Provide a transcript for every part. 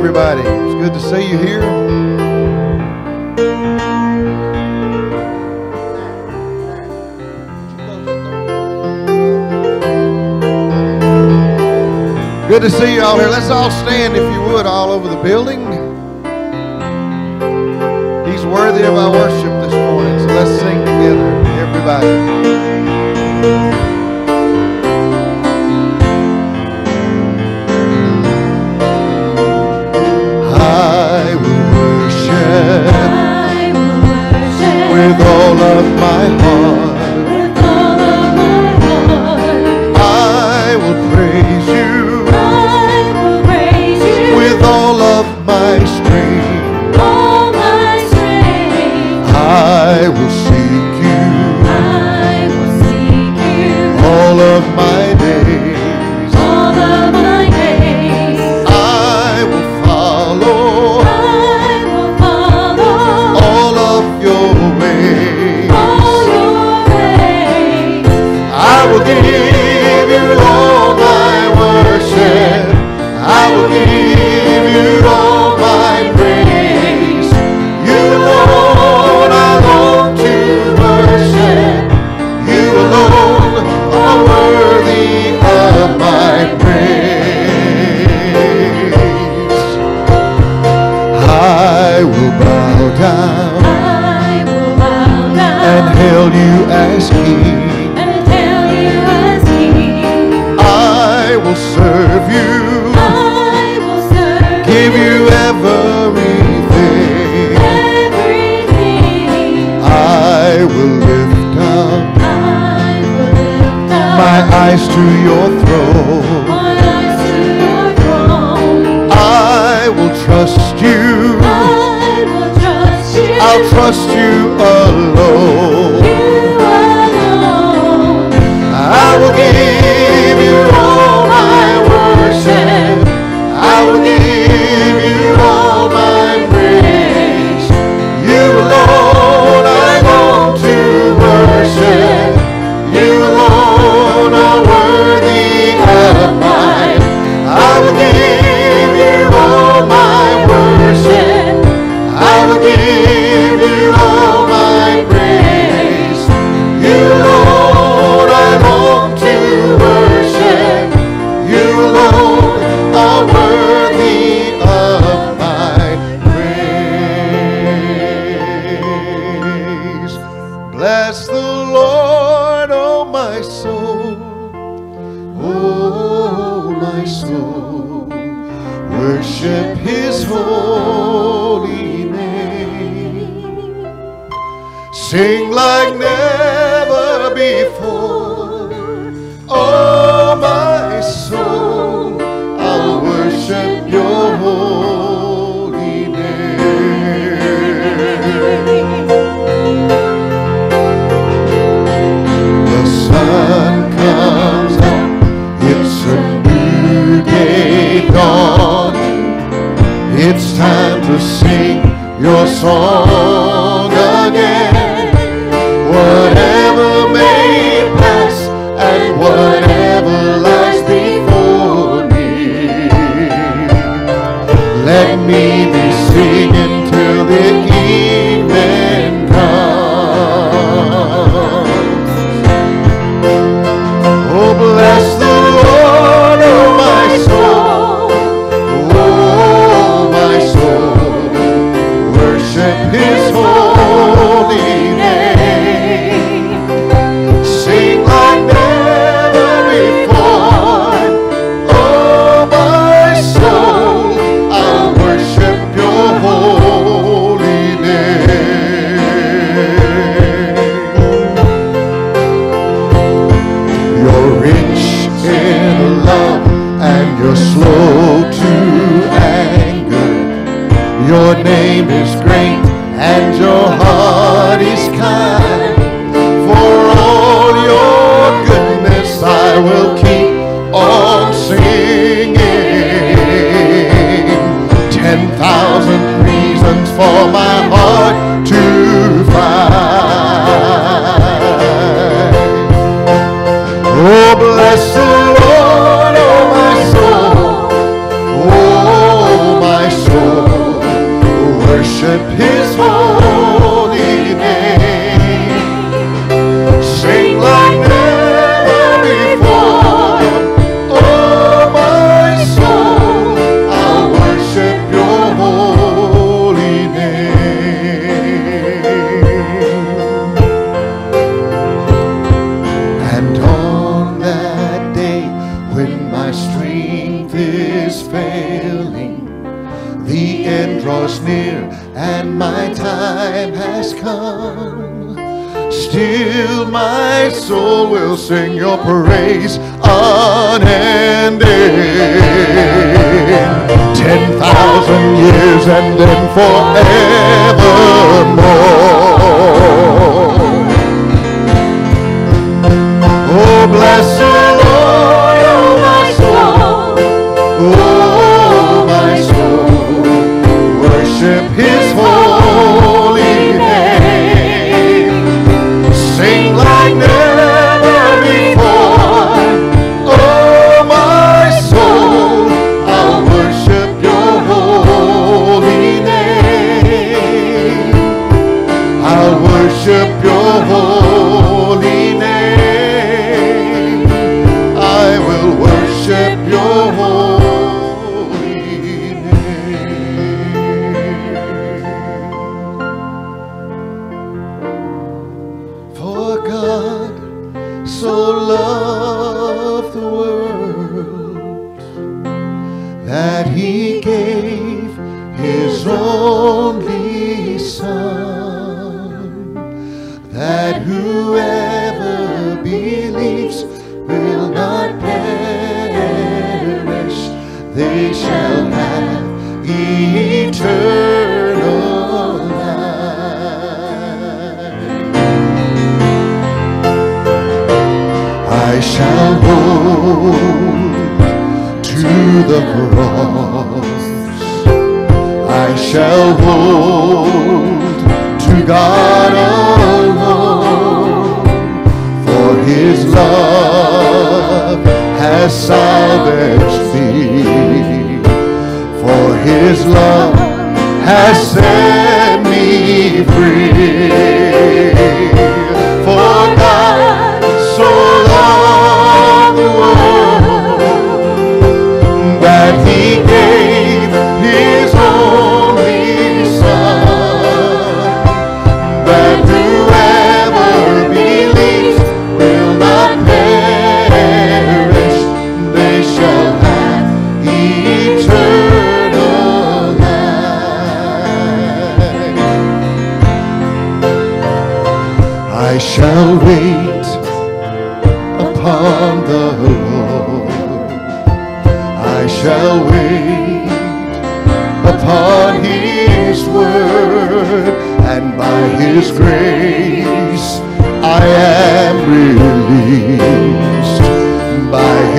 everybody. It's good to see you here.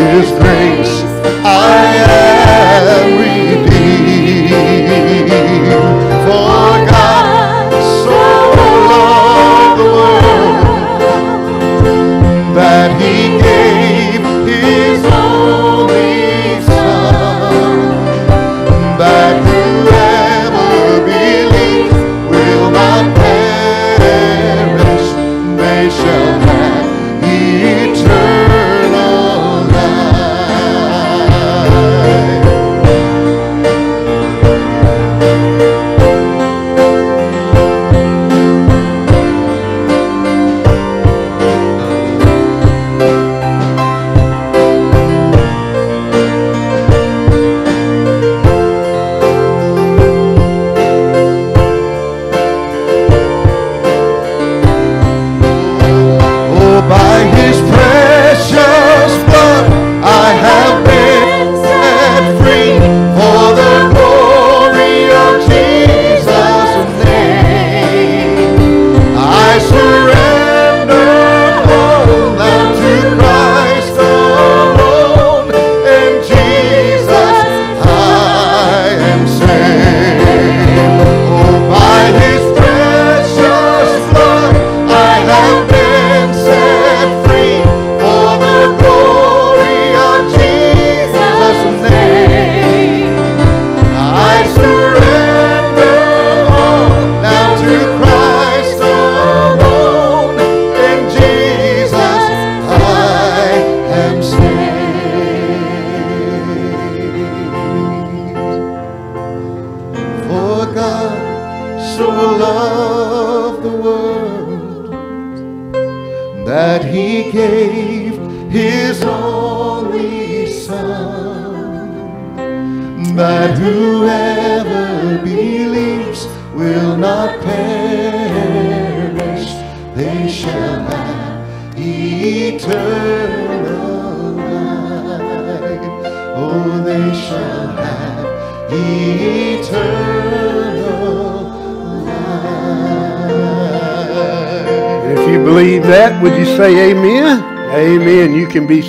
His grace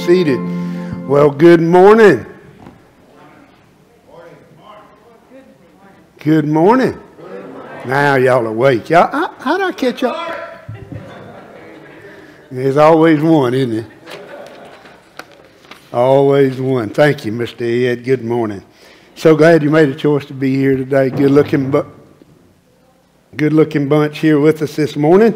seated. Well, good morning. Good morning. Now y'all awake. Y'all, how, how'd I catch up? There's always one, isn't it? Always one. Thank you, Mr. Ed. Good morning. So glad you made a choice to be here today. Good looking, bu- good looking bunch here with us this morning.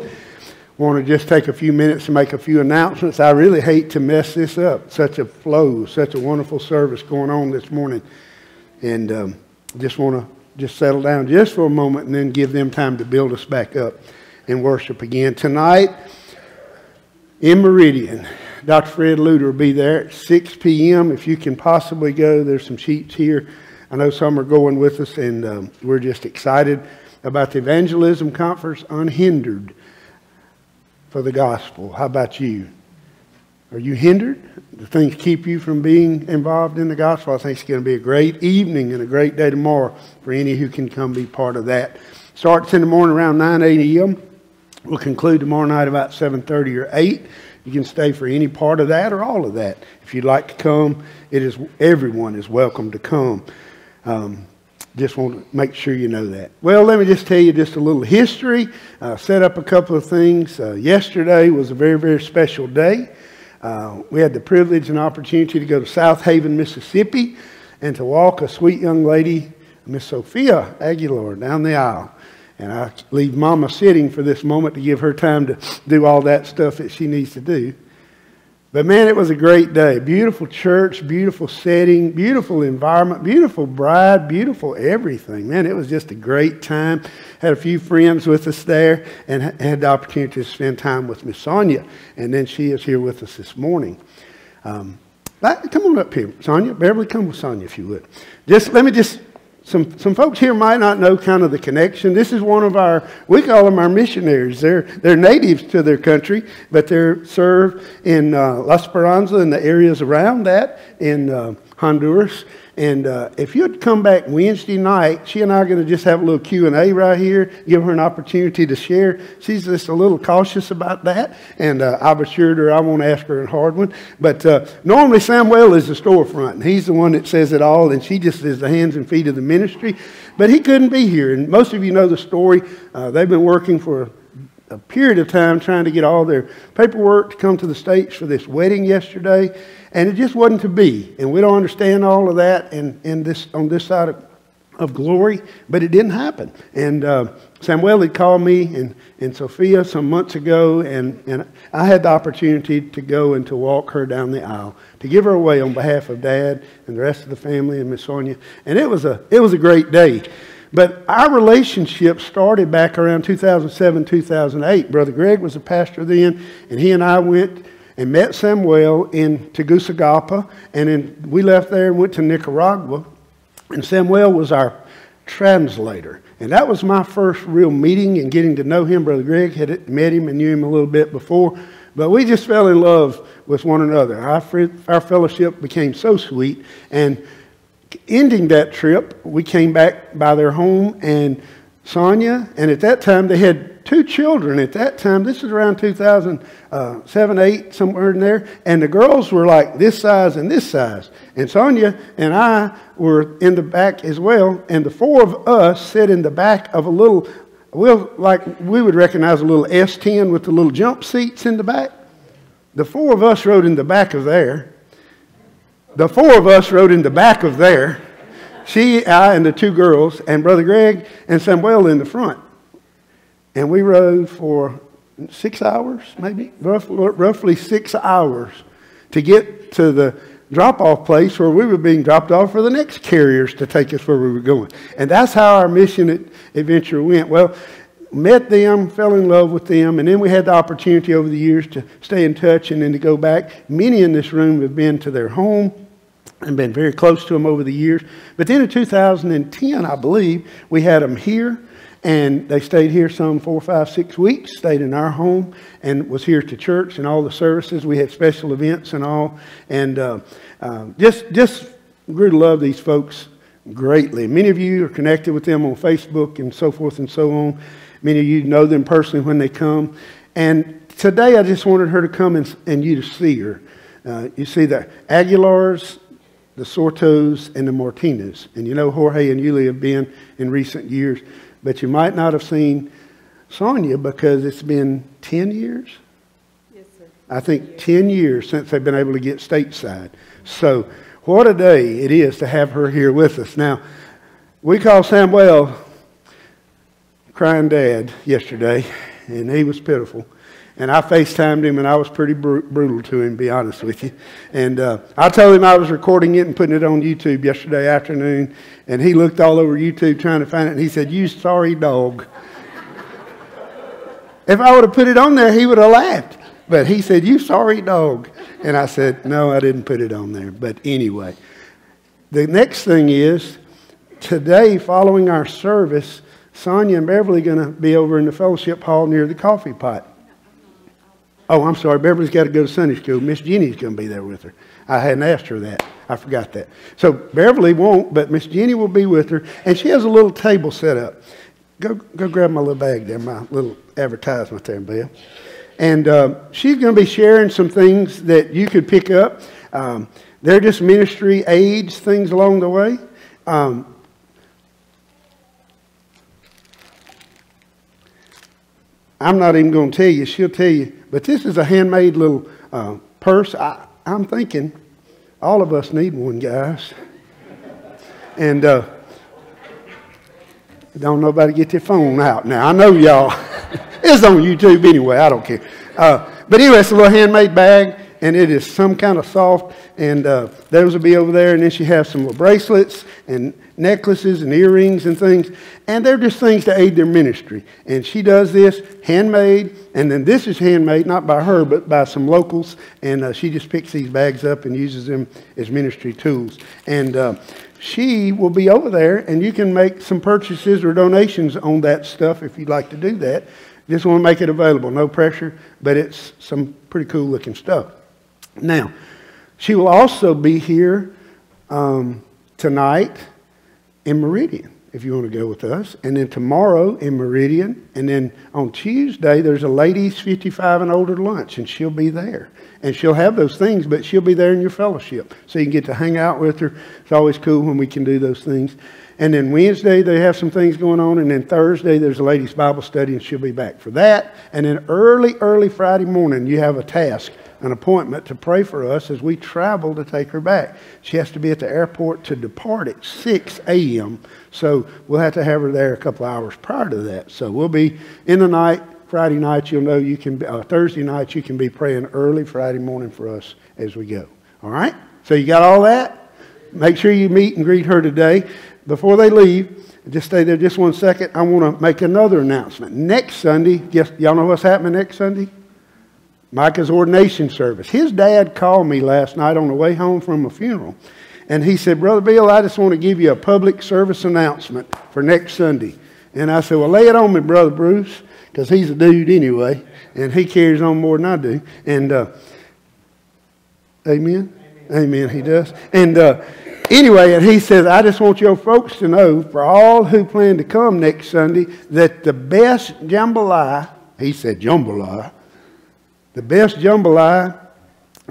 Want to just take a few minutes to make a few announcements. I really hate to mess this up. Such a flow, such a wonderful service going on this morning, and um, just want to just settle down just for a moment and then give them time to build us back up and worship again tonight in Meridian. Dr. Fred Luter will be there at 6 p.m. If you can possibly go, there's some sheets here. I know some are going with us, and um, we're just excited about the evangelism conference unhindered for the gospel. How about you? Are you hindered? Do things keep you from being involved in the gospel? I think it's going to be a great evening and a great day tomorrow for any who can come be part of that. Starts in the morning around 9, a.m. We'll conclude tomorrow night about 7.30 or 8. You can stay for any part of that or all of that. If you'd like to come, it is everyone is welcome to come. Um, just want to make sure you know that. Well, let me just tell you just a little history. Uh, set up a couple of things. Uh, yesterday was a very, very special day. Uh, we had the privilege and opportunity to go to Southaven, Mississippi, and to walk a sweet young lady, Miss Sophia Aguilar, down the aisle. And I leave Mama sitting for this moment to give her time to do all that stuff that she needs to do. But man, it was a great day. Beautiful church, beautiful setting, beautiful environment, beautiful bride, beautiful everything. Man, it was just a great time. Had a few friends with us there and had the opportunity to spend time with Miss Sonia. And then she is here with us this morning. Um, come on up here, Sonia. Beverly, come with Sonia if you would. Just let me just some, some folks here might not know kind of the connection. This is one of our, we call them our missionaries. They're, they're natives to their country, but they serve in uh, La Esperanza and the areas around that in uh, Honduras. And uh, if you'd come back Wednesday night, she and I are going to just have a little Q&A right here, give her an opportunity to share. She's just a little cautious about that, and uh, I've assured her I won't ask her a hard one. But uh, normally Samuel is the storefront, and he's the one that says it all, and she just is the hands and feet of the ministry. But he couldn't be here, and most of you know the story. Uh, they've been working for a period of time trying to get all their paperwork to come to the States for this wedding yesterday and it just wasn't to be. And we don't understand all of that in, in this, on this side of, of glory, but it didn't happen. And uh, Samuel had called me and, and Sophia some months ago, and, and I had the opportunity to go and to walk her down the aisle, to give her away on behalf of Dad and the rest of the family and Miss Sonia. And it was a, it was a great day. But our relationship started back around 2007, 2008. Brother Greg was a pastor then, and he and I went and met Samuel in Tegucigalpa, and then we left there and went to Nicaragua, and Samuel was our translator. And that was my first real meeting and getting to know him. Brother Greg had met him and knew him a little bit before, but we just fell in love with one another. Our, our fellowship became so sweet, and ending that trip, we came back by their home, and Sonia, and at that time they had two children at that time. This is around 2007, uh, 8, somewhere in there. And the girls were like this size and this size. And Sonia and I were in the back as well. And the four of us sit in the back of a little, well, like we would recognize a little S10 with the little jump seats in the back. The four of us rode in the back of there. The four of us rode in the back of there. She, I, and the two girls, and Brother Greg and Samuel in the front. And we rode for six hours, maybe, roughly, roughly six hours to get to the drop off place where we were being dropped off for the next carriers to take us where we were going. And that's how our mission adventure went. Well, met them, fell in love with them, and then we had the opportunity over the years to stay in touch and then to go back. Many in this room have been to their home and been very close to them over the years. But then in 2010, I believe, we had them here And they stayed here some four, five, six weeks, stayed in our home, and was here to church and all the services. We had special events and all. And uh, uh, just, just grew to love these folks greatly. Many of you are connected with them on Facebook and so forth and so on. Many of you know them personally when they come. And today I just wanted her to come and, and you to see her. Uh, you see the Aguilars, the Sortos, and the Martinez. And you know Jorge and Yuli have been in recent years. But you might not have seen Sonia because it's been 10 years? Yes, sir. I think 10 years since they've been able to get stateside. So, what a day it is to have her here with us. Now, we called Samuel crying dad yesterday, and he was pitiful. And I FaceTimed him, and I was pretty br- brutal to him, to be honest with you. And uh, I told him I was recording it and putting it on YouTube yesterday afternoon. And he looked all over YouTube trying to find it, and he said, You sorry dog. if I would have put it on there, he would have laughed. But he said, You sorry dog. And I said, No, I didn't put it on there. But anyway, the next thing is today, following our service, Sonia and Beverly are going to be over in the fellowship hall near the coffee pot. Oh, I'm sorry. Beverly's got to go to Sunday school. Miss Jenny's going to be there with her. I hadn't asked her that. I forgot that. So Beverly won't, but Miss Jenny will be with her, and she has a little table set up. Go, go grab my little bag there, my little advertisement there, Bill. And uh, she's going to be sharing some things that you could pick up. Um, they're just ministry aids, things along the way. Um, I'm not even going to tell you. She'll tell you. But this is a handmade little uh, purse. I, I'm thinking all of us need one, guys. And uh, don't nobody get their phone out now. I know y'all. it's on YouTube anyway. I don't care. Uh, but anyway, it's a little handmade bag, and it is some kind of soft. And uh, those will be over there. And then she has some bracelets and necklaces and earrings and things. And they're just things to aid their ministry. And she does this handmade. And then this is handmade, not by her, but by some locals. And uh, she just picks these bags up and uses them as ministry tools. And uh, she will be over there, and you can make some purchases or donations on that stuff if you'd like to do that. Just want to make it available. No pressure, but it's some pretty cool looking stuff. Now, she will also be here um, tonight in Meridian, if you want to go with us. And then tomorrow in Meridian. And then on Tuesday, there's a ladies 55 and older lunch, and she'll be there. And she'll have those things, but she'll be there in your fellowship. So you can get to hang out with her. It's always cool when we can do those things. And then Wednesday, they have some things going on. And then Thursday, there's a ladies' Bible study, and she'll be back for that. And then early, early Friday morning, you have a task, an appointment to pray for us as we travel to take her back. She has to be at the airport to depart at 6 a.m. So we'll have to have her there a couple hours prior to that. So we'll be in the night. Friday night, you'll know you can, uh, Thursday night, you can be praying early Friday morning for us as we go. All right? So you got all that? Make sure you meet and greet her today. Before they leave, just stay there just one second. I want to make another announcement. Next Sunday, guess, y'all know what's happening next Sunday? Micah's ordination service. His dad called me last night on the way home from a funeral. And he said, Brother Bill, I just want to give you a public service announcement for next Sunday. And I said, Well, lay it on me, Brother Bruce, because he's a dude anyway, and he carries on more than I do. And, uh, amen? amen? Amen, he does. And, uh, anyway, and he says, I just want your folks to know, for all who plan to come next Sunday, that the best jambalaya, he said jambalaya, the best jambalaya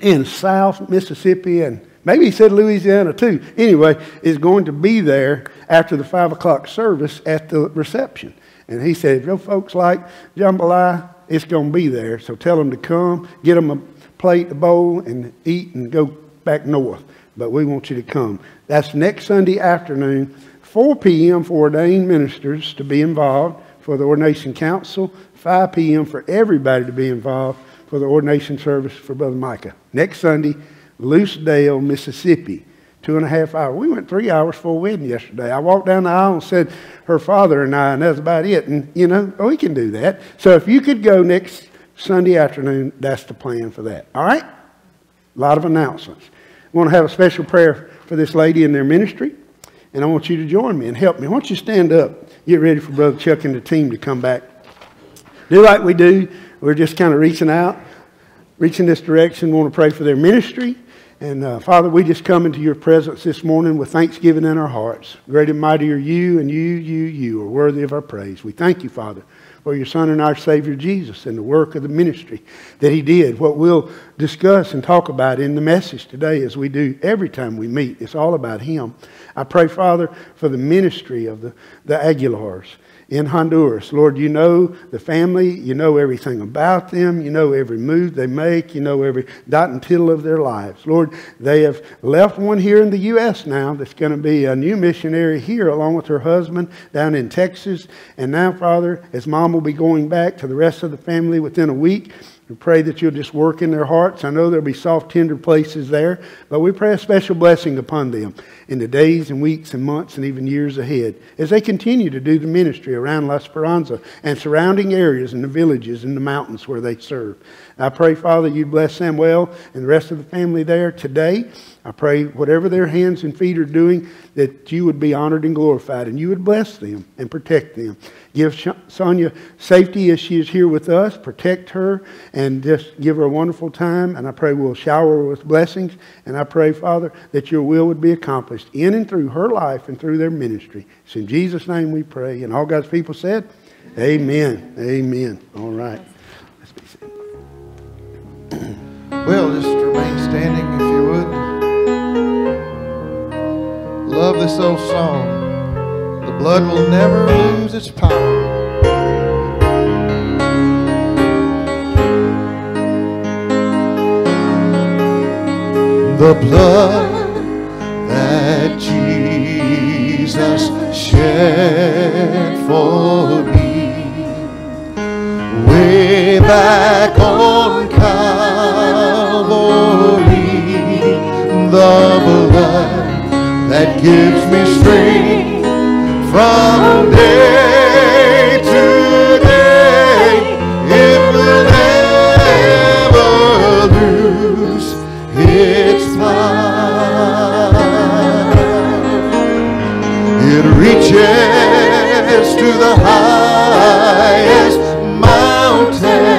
in South Mississippi and maybe he said Louisiana too. Anyway, is going to be there after the five o'clock service at the reception. And he said, if your folks like jambalaya, it's going to be there. So tell them to come, get them a plate, a bowl, and eat and go back north. But we want you to come. That's next Sunday afternoon, 4 p.m. for ordained ministers to be involved for the ordination council, 5 p.m. for everybody to be involved for the ordination service for Brother Micah. Next Sunday, Lucedale, Mississippi. Two and a half hours. We went three hours for a wedding yesterday. I walked down the aisle and said, her father and I, and that's about it. And, you know, oh, we can do that. So if you could go next Sunday afternoon, that's the plan for that. All right? A lot of announcements. I want to have a special prayer for this lady in their ministry. And I want you to join me and help me. Why don't you stand up? get ready for Brother Chuck and the team to come back. Do like we do. We're just kind of reaching out, reaching this direction. want to pray for their ministry. And uh, Father, we just come into your presence this morning with thanksgiving in our hearts. Great and mighty are you, and you, you, you are worthy of our praise. We thank you, Father, for your Son and our Savior Jesus and the work of the ministry that he did. What we'll discuss and talk about in the message today, as we do every time we meet, it's all about him. I pray, Father, for the ministry of the, the Aguilars in Honduras. Lord, you know the family. You know everything about them. You know every move they make. You know every dot and tittle of their lives. Lord, they have left one here in the U.S. now that's going to be a new missionary here along with her husband down in Texas. And now, Father, as mom will be going back to the rest of the family within a week, we pray that you'll just work in their hearts. I know there'll be soft, tender places there, but we pray a special blessing upon them in the days and weeks and months and even years ahead as they continue to do the ministry around La Esperanza and surrounding areas and the villages and the mountains where they serve. I pray, Father, you bless Samuel and the rest of the family there today. I pray whatever their hands and feet are doing, that you would be honored and glorified and you would bless them and protect them. Give Sonia safety as she is here with us. Protect her and just give her a wonderful time. And I pray we'll shower her with blessings. And I pray, Father, that your will would be accomplished in and through her life and through their ministry. It's in Jesus' name we pray. And all God's people said, Amen. Amen. All right. Let's be seated. Well, just remain Love this old song. The blood will never lose its power. The blood that Jesus shed for me way back on Calvary. The blood that gives me strength from day to day. It will never lose its power. It reaches to the highest mountain.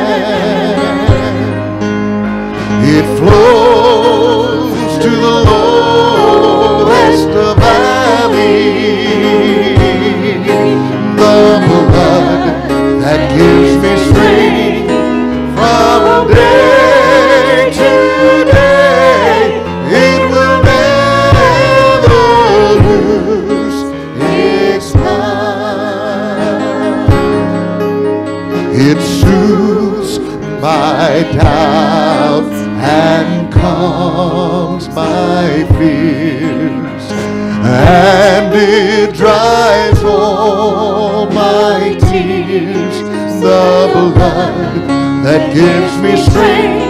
It flows that gives me strength from day to day. It will never lose its. It soothes my doubts and calms my fears, and it drives all my. The blood that gives me strength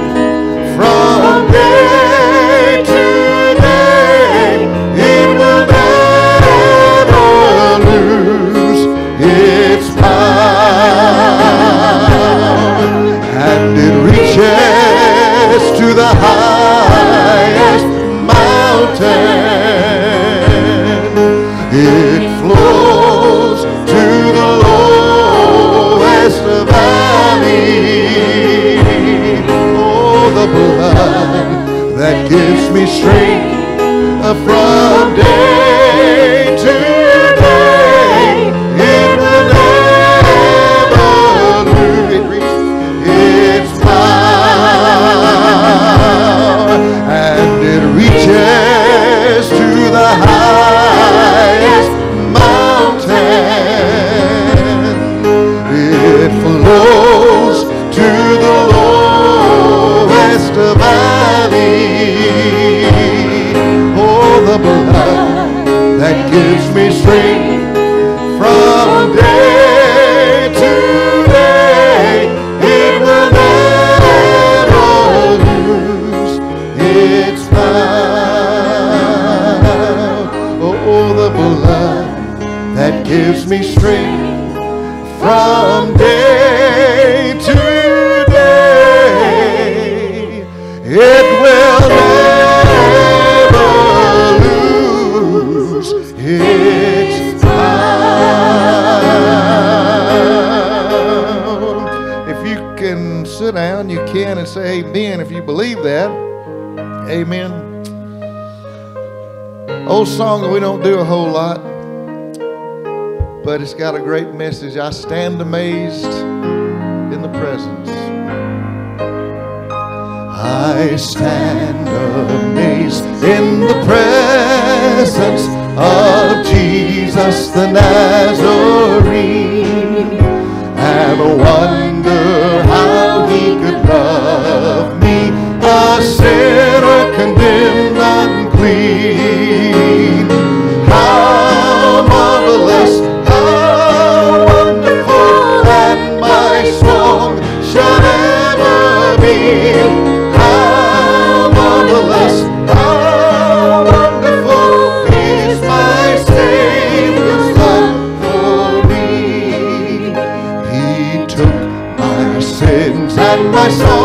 we don't do a whole lot, but it's got a great message. I stand amazed in the presence. I stand amazed in the presence of Jesus the Nazarene and wonder how he could love me, a sinner condemned unclean.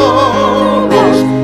My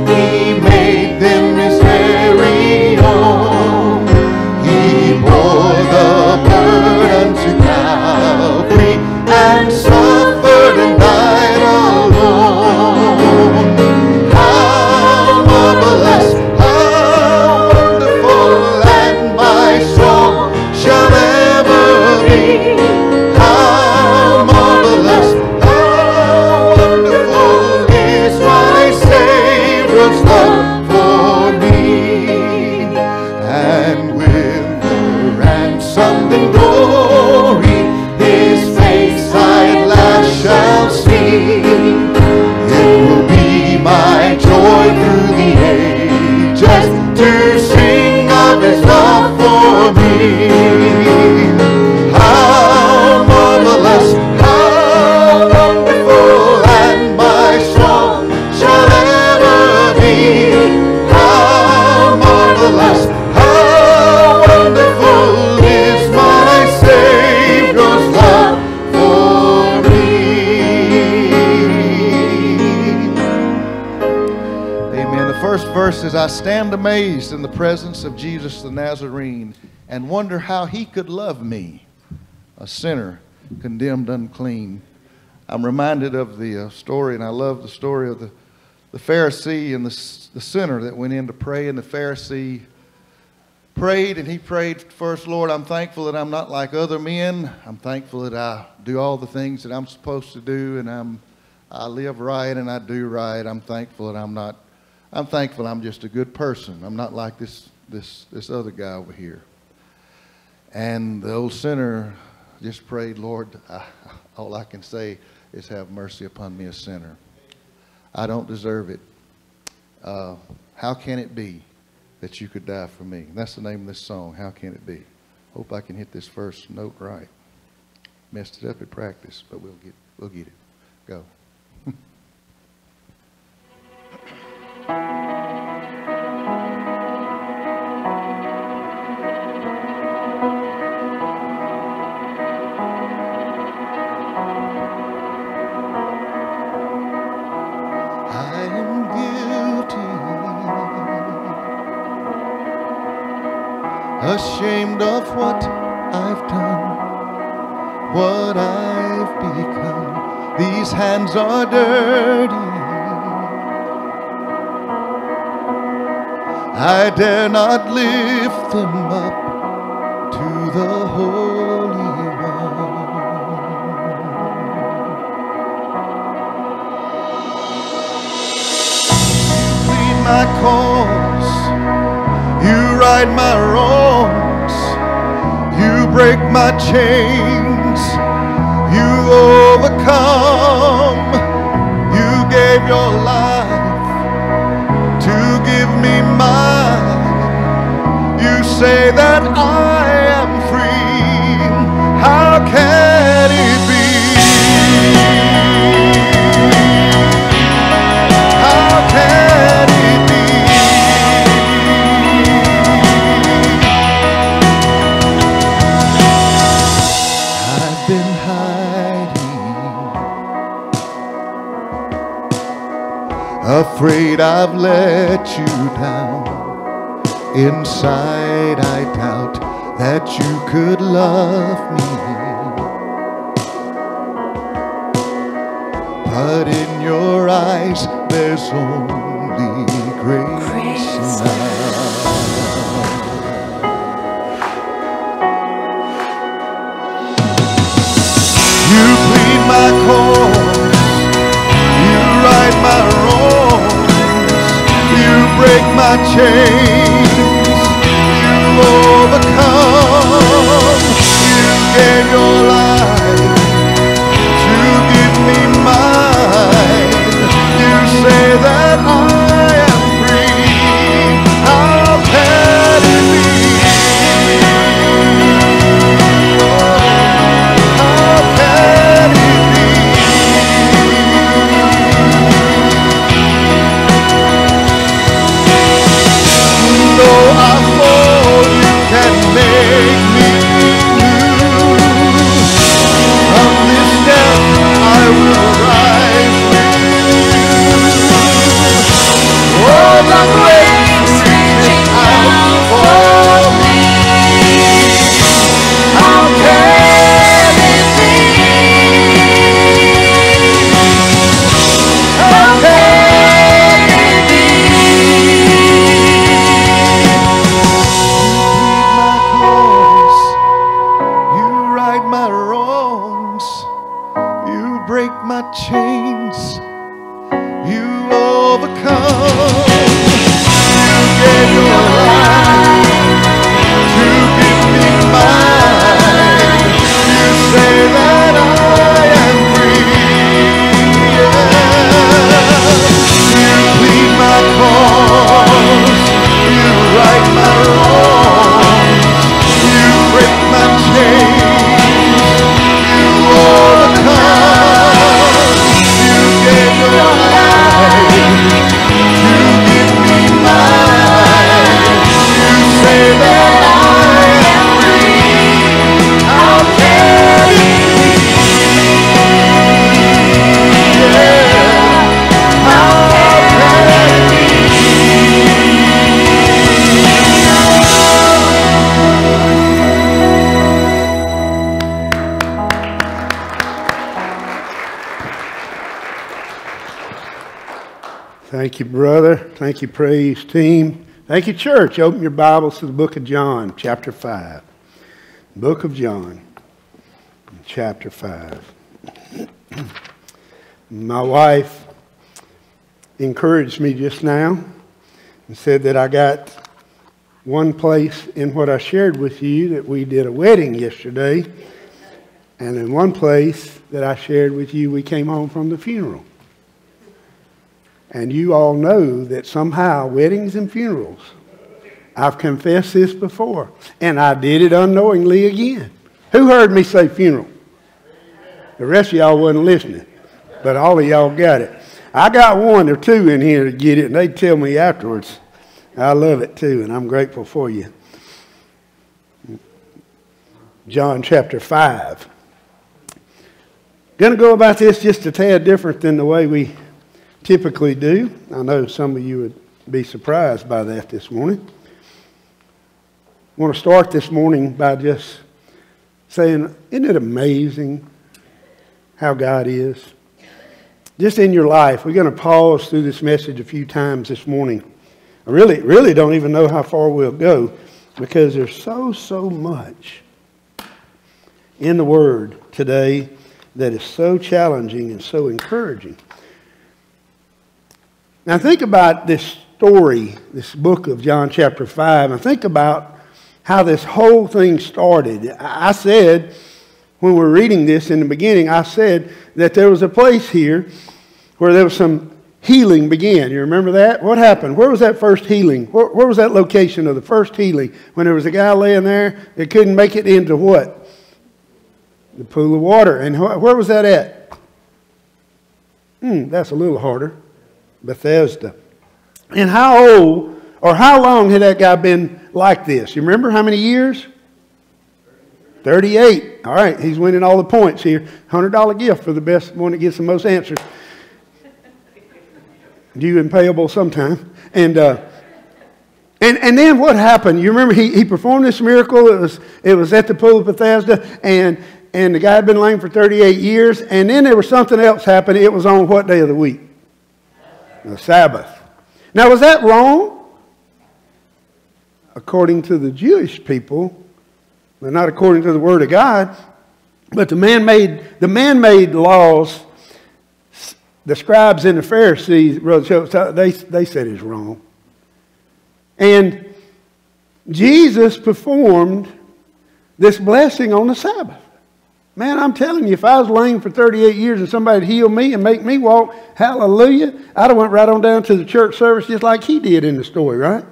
amazed in the presence of Jesus the Nazarene and wonder how he could love me, a sinner condemned unclean. I'm reminded of the uh, story, and I love the story of the, the Pharisee and the, the sinner that went in to pray, and the Pharisee prayed, and he prayed first, Lord, I'm thankful that I'm not like other men. I'm thankful that I do all the things that I'm supposed to do, and I'm, I live right and I do right. I'm thankful that I'm not, I'm thankful I'm just a good person. I'm not like this, this, this other guy over here. And the old sinner just prayed, Lord, I, all I can say is have mercy upon me, a sinner. I don't deserve it. Uh, how can it be that you could die for me? That's the name of this song, How Can It Be? Hope I can hit this first note right. Messed it up at practice, but we'll get, we'll get it. Go. Ashamed of what I've done, what I've become. These hands are dirty. I dare not lift them up to the Holy One. plead my cause. You right my wrongs. You break my chains. You overcome. You gave your life to give me mine. Say that I am free. How can it be? How can it be? I've been hiding, afraid I've let you down. Inside, could love me. But in your eyes, there's only grace now. You plead my cause, you right my wrongs, you break my chains, gave your life Thank you, praise team. Thank you, church. Open your Bibles to the book of John, chapter 5. Book of John, chapter 5. My wife encouraged me just now and said that I got one place in what I shared with you that we did a wedding yesterday, and in one place that I shared with you, we came home from the funeral. And you all know that somehow weddings and funerals, I've confessed this before, and I did it unknowingly again. Who heard me say funeral? The rest of y'all wasn't listening, but all of y'all got it. I got one or two in here to get it, and they tell me afterwards. I love it too, and I'm grateful for you. John chapter 5. Going to go about this just a tad different than the way we typically do. I know some of you would be surprised by that this morning. I want to start this morning by just saying, isn't it amazing how God is? Just in your life, we're going to pause through this message a few times this morning. I really, really don't even know how far we'll go because there's so, so much in the Word today that is so challenging and so encouraging. Now, think about this story, this book of John chapter 5, and think about how this whole thing started. I said, when we were reading this in the beginning, I said that there was a place here where there was some healing began. You remember that? What happened? Where was that first healing? Where, where was that location of the first healing? When there was a guy laying there that couldn't make it into what? The pool of water. And wh- where was that at? Hmm, that's a little harder. Bethesda. And how old or how long had that guy been like this? You remember how many years? 38. All right, he's winning all the points here. $100 gift for the best one that gets the most answers. Due and payable sometime. And, uh, and, and then what happened? You remember he, he performed this miracle. It was, it was at the pool of Bethesda. And, and the guy had been lame for 38 years, and then there was something else happening. It was on what day of the week? The Sabbath. Now, was that wrong? According to the Jewish people, but not according to the Word of God. But the man-made, the man-made laws, the scribes and the Pharisees, they, they said it's wrong. And Jesus performed this blessing on the Sabbath. Man, I'm telling you, if I was lame for 38 years and somebody would heal me and make me walk, hallelujah, I'd have went right on down to the church service just like he did in the story, right?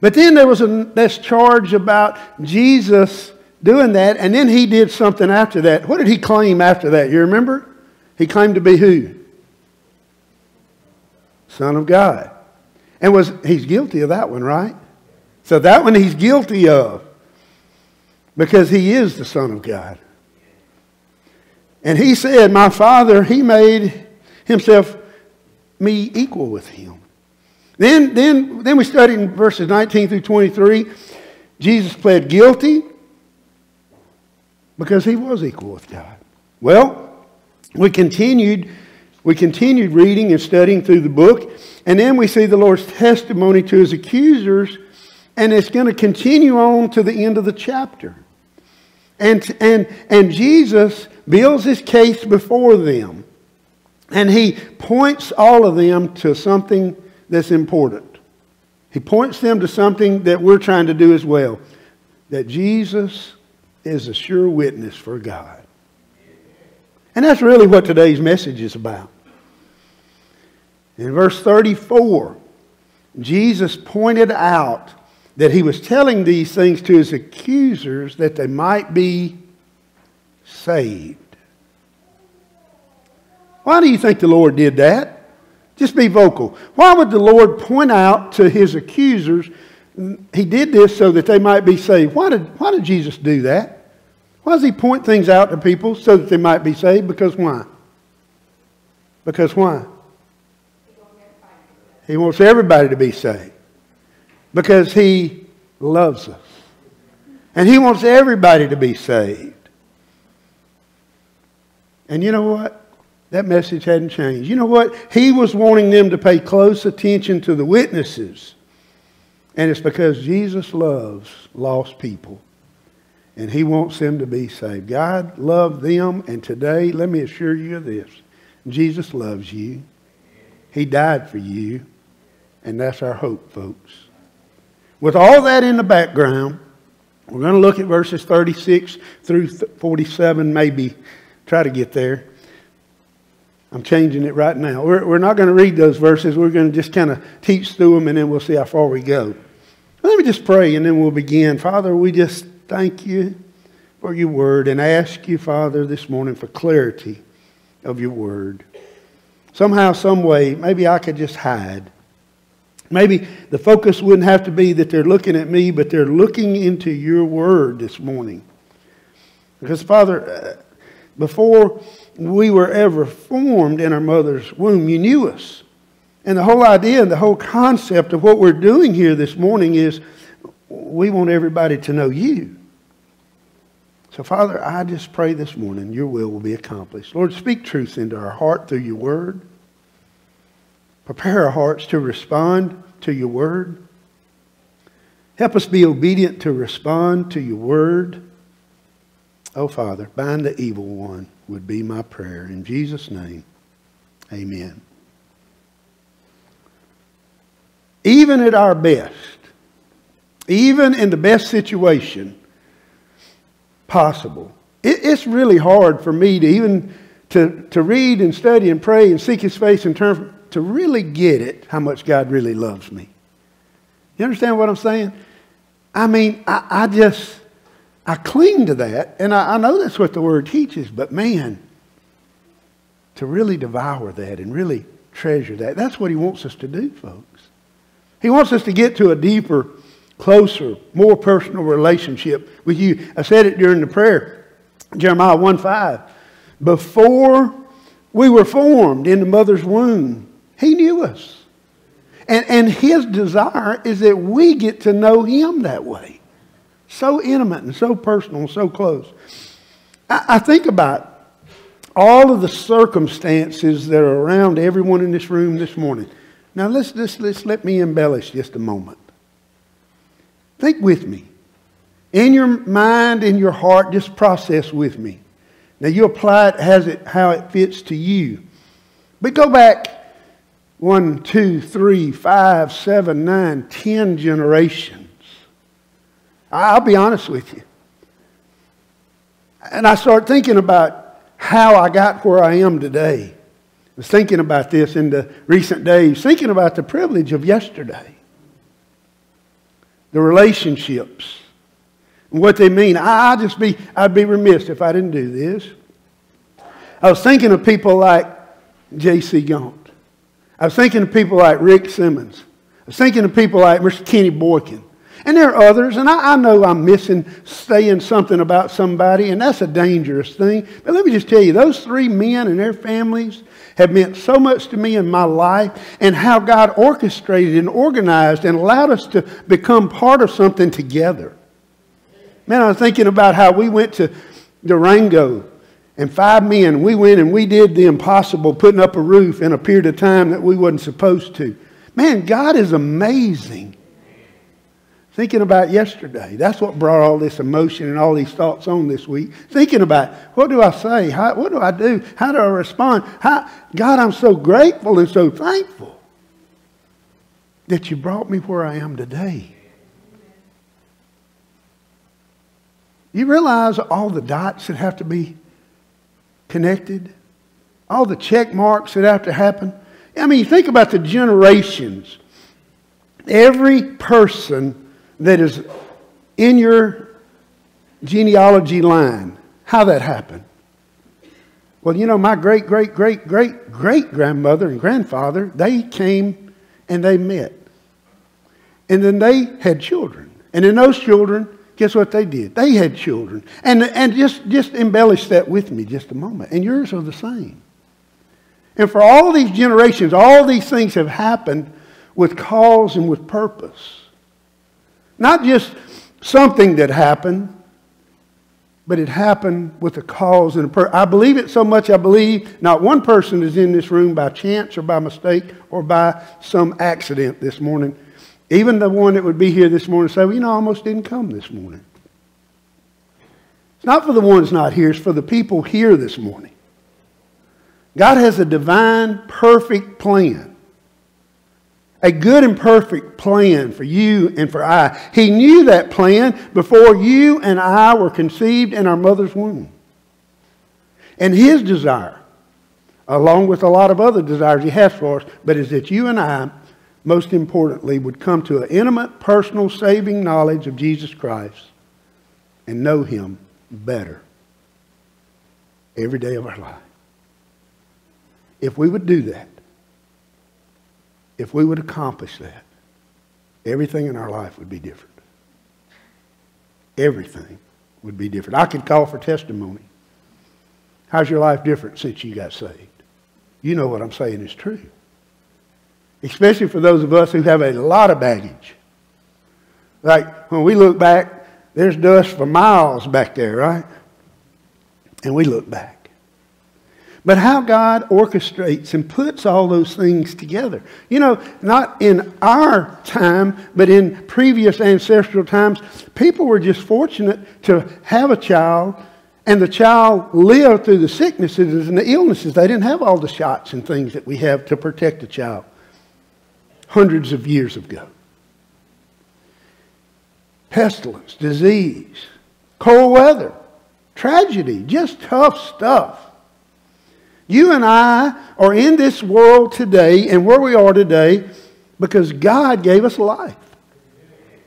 But then there was a, this charge about Jesus doing that, and then he did something after that. What did he claim after that? You remember? He claimed to be who? Son of God. And was he's guilty of that one, right? So that one he's guilty of because he is the Son of God. And he said, My Father, he made himself me equal with him. Then, then, then we studied in verses 19 through 23. Jesus pled guilty because he was equal with God. Well, we continued, we continued reading and studying through the book, and then we see the Lord's testimony to his accusers, and it's going to continue on to the end of the chapter. And, and, and Jesus builds his case before them. And he points all of them to something that's important. He points them to something that we're trying to do as well that Jesus is a sure witness for God. And that's really what today's message is about. In verse 34, Jesus pointed out that he was telling these things to his accusers that they might be saved. Why do you think the Lord did that? Just be vocal. Why would the Lord point out to his accusers, he did this so that they might be saved? Why did, why did Jesus do that? Why does he point things out to people so that they might be saved? Because why? Because why? He wants everybody to be saved because He loves us. And He wants everybody to be saved. And you know what? That message hadn't changed. You know what? He was wanting them to pay close attention to the witnesses. And it's because Jesus loves lost people. And he wants them to be saved. God loved them. And today, let me assure you of this Jesus loves you. He died for you. And that's our hope, folks. With all that in the background, we're going to look at verses 36 through 47, maybe try to get there. I'm changing it right now. We're, we're not going to read those verses. We're going to just kind of teach through them and then we'll see how far we go. Let me just pray and then we'll begin. Father, we just thank you for your word and ask you, Father, this morning for clarity of your word. Somehow, some way, maybe I could just hide. Maybe the focus wouldn't have to be that they're looking at me, but they're looking into your word this morning. Because, Father, uh, before we were ever formed in our mother's womb, you knew us. And the whole idea and the whole concept of what we're doing here this morning is we want everybody to know you. So, Father, I just pray this morning your will will be accomplished. Lord, speak truth into our heart through your word. Prepare our hearts to respond to your word. Help us be obedient to respond to your word. Oh, Father, bind the evil one would be my prayer. In Jesus' name, amen. Even at our best, even in the best situation possible, it, it's really hard for me to even to, to read and study and pray and seek his face and turn to really get it how much God really loves me. You understand what I'm saying? I mean, I, I just, I cling to that, and I, I know that's what the Word teaches, but man, to really devour that and really treasure that, that's what He wants us to do, folks. He wants us to get to a deeper, closer, more personal relationship with you. I said it during the prayer, Jeremiah 1 5. Before we were formed in the mother's womb, he knew us. And, and his desire is that we get to know him that way. So intimate and so personal and so close. I, I think about all of the circumstances that are around everyone in this room this morning. Now, let's, let's, let's let me embellish just a moment. Think with me. In your mind, in your heart, just process with me. Now, you apply it, as it how it fits to you. But go back one, two, three, five, seven, nine, ten generations. I'll be honest with you. And I start thinking about how I got where I am today. I was thinking about this in the recent days, thinking about the privilege of yesterday, the relationships, and what they mean. I, would just be, I'd be remiss if I didn't do this. I was thinking of people like J.C. Gaunt. I was thinking of people like Rick Simmons. I was thinking of people like Mr. Kenny Boykin. And there are others, and I, I, know I'm missing saying something about somebody, and that's a dangerous thing. But let me just tell you, those three men and their families have meant so much to me in my life, and how God orchestrated and organized and allowed us to become part of something together. Man, I was thinking about how we went to Durango, and five men, we went and we did the impossible, putting up a roof in a period of time that we wasn't supposed to. Man, God is amazing. Thinking about yesterday. That's what brought all this emotion and all these thoughts on this week. Thinking about what do I say? How, what do I do? How do I respond? How, God, I'm so grateful and so thankful that you brought me where I am today. You realize all the dots that have to be connected? All the check marks that have to happen? I mean, you think about the generations. Every person that is in your genealogy line. How that happened? Well, you know, my great, great, great, great, great grandmother and grandfather, they came and they met. And then they had children. And in those children, guess what they did? They had children. And, and just, just embellish that with me just a moment. And yours are the same. And for all these generations, all these things have happened with cause and with purpose. Not just something that happened, but it happened with a cause and a purpose. I believe it so much, I believe not one person is in this room by chance or by mistake or by some accident this morning. Even the one that would be here this morning say, well, you know, I almost didn't come this morning. It's not for the ones not here, it's for the people here this morning. God has a divine, perfect plan a good and perfect plan for you and for I. He knew that plan before you and I were conceived in our mother's womb. And his desire, along with a lot of other desires he has for us, but is that you and I, most importantly, would come to an intimate, personal, saving knowledge of Jesus Christ and know him better every day of our life. If we would do that, if we would accomplish that, everything in our life would be different. Everything would be different. I could call for testimony. How's your life different since you got saved? You know what I'm saying is true. Especially for those of us who have a lot of baggage. Like when we look back, there's dust for miles back there, right? And we look back. But how God orchestrates and puts all those things together. You know, not in our time, but in previous ancestral times, people were just fortunate to have a child, and the child lived through the sicknesses and the illnesses. They didn't have all the shots and things that we have to protect a child hundreds of years ago. Pestilence, disease, cold weather, tragedy, just tough stuff. You and I are in this world today and where we are today because God gave us life.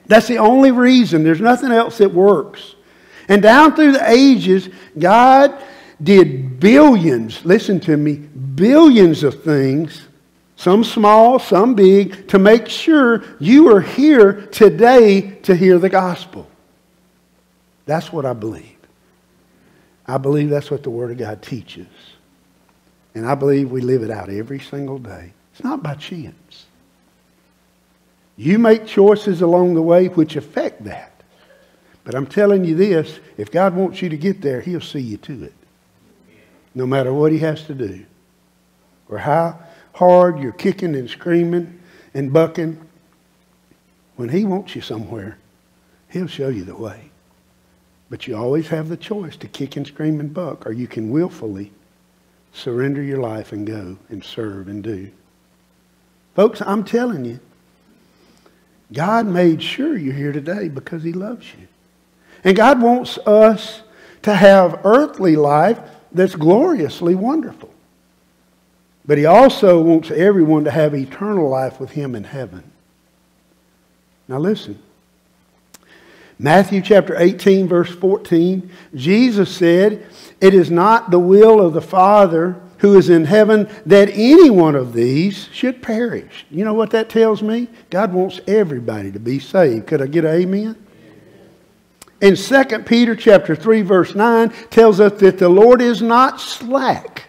That's the only reason. There's nothing else that works. And down through the ages, God did billions, listen to me, billions of things, some small, some big, to make sure you are here today to hear the gospel. That's what I believe. I believe that's what the Word of God teaches. And I believe we live it out every single day. It's not by chance. You make choices along the way which affect that. But I'm telling you this if God wants you to get there, He'll see you to it. No matter what He has to do, or how hard you're kicking and screaming and bucking, when He wants you somewhere, He'll show you the way. But you always have the choice to kick and scream and buck, or you can willfully surrender your life and go and serve and do. Folks, I'm telling you, God made sure you're here today because He loves you. And God wants us to have earthly life that's gloriously wonderful. But He also wants everyone to have eternal life with Him in heaven. Now listen. Matthew chapter 18, verse 14, Jesus said, It is not the will of the Father who is in heaven that any one of these should perish. You know what that tells me? God wants everybody to be saved. Could I get an amen? In 2 Peter chapter 3 verse 9 tells us that the Lord is not slack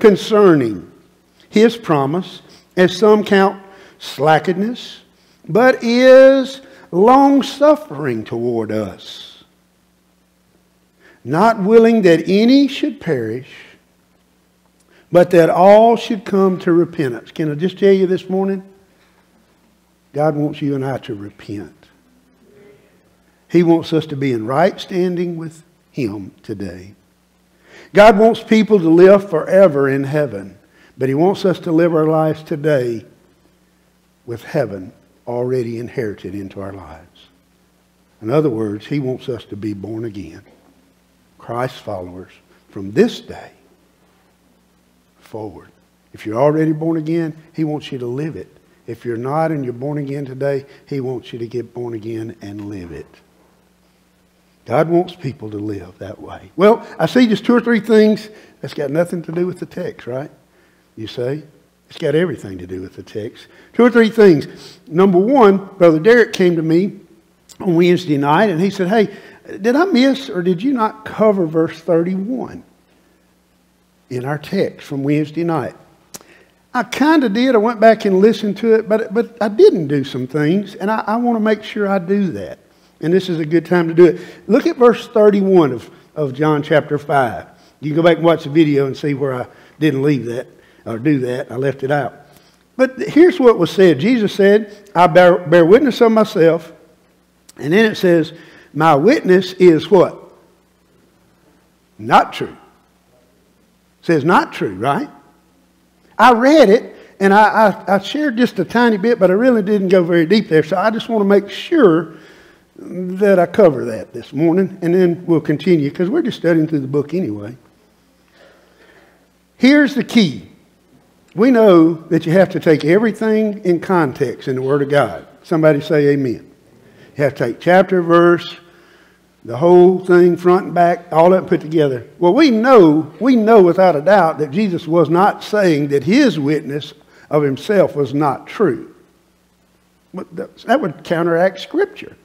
concerning his promise, as some count slackness, but is long suffering toward us, not willing that any should perish, but that all should come to repentance. Can I just tell you this morning? God wants you and I to repent. He wants us to be in right standing with Him today. God wants people to live forever in heaven, but He wants us to live our lives today with heaven already inherited into our lives. In other words, He wants us to be born again, Christ followers from this day forward. If you're already born again, He wants you to live it. If you're not and you're born again today, He wants you to get born again and live it. God wants people to live that way. Well, I see just two or three things that's got nothing to do with the text, right? You say? It's got everything to do with the text. Two or three things. Number one, Brother Derek came to me on Wednesday night and he said, Hey, did I miss or did you not cover verse 31 in our text from Wednesday night? I kind of did. I went back and listened to it, but, but I didn't do some things, and I, I want to make sure I do that. And this is a good time to do it. Look at verse 31 of, of John chapter 5. You can go back and watch the video and see where I didn't leave that or do that. I left it out. But here's what was said Jesus said, I bear, bear witness of myself. And then it says, My witness is what? Not true. It says not true, right? I read it and I, I, I shared just a tiny bit, but I really didn't go very deep there. So I just want to make sure that I cover that this morning, and then we'll continue because we're just studying through the book anyway. Here's the key we know that you have to take everything in context in the Word of God. Somebody say amen. You have to take chapter, verse, the whole thing, front and back, all that put together. Well, we know, we know without a doubt that Jesus was not saying that his witness of himself was not true. That would counteract Scripture.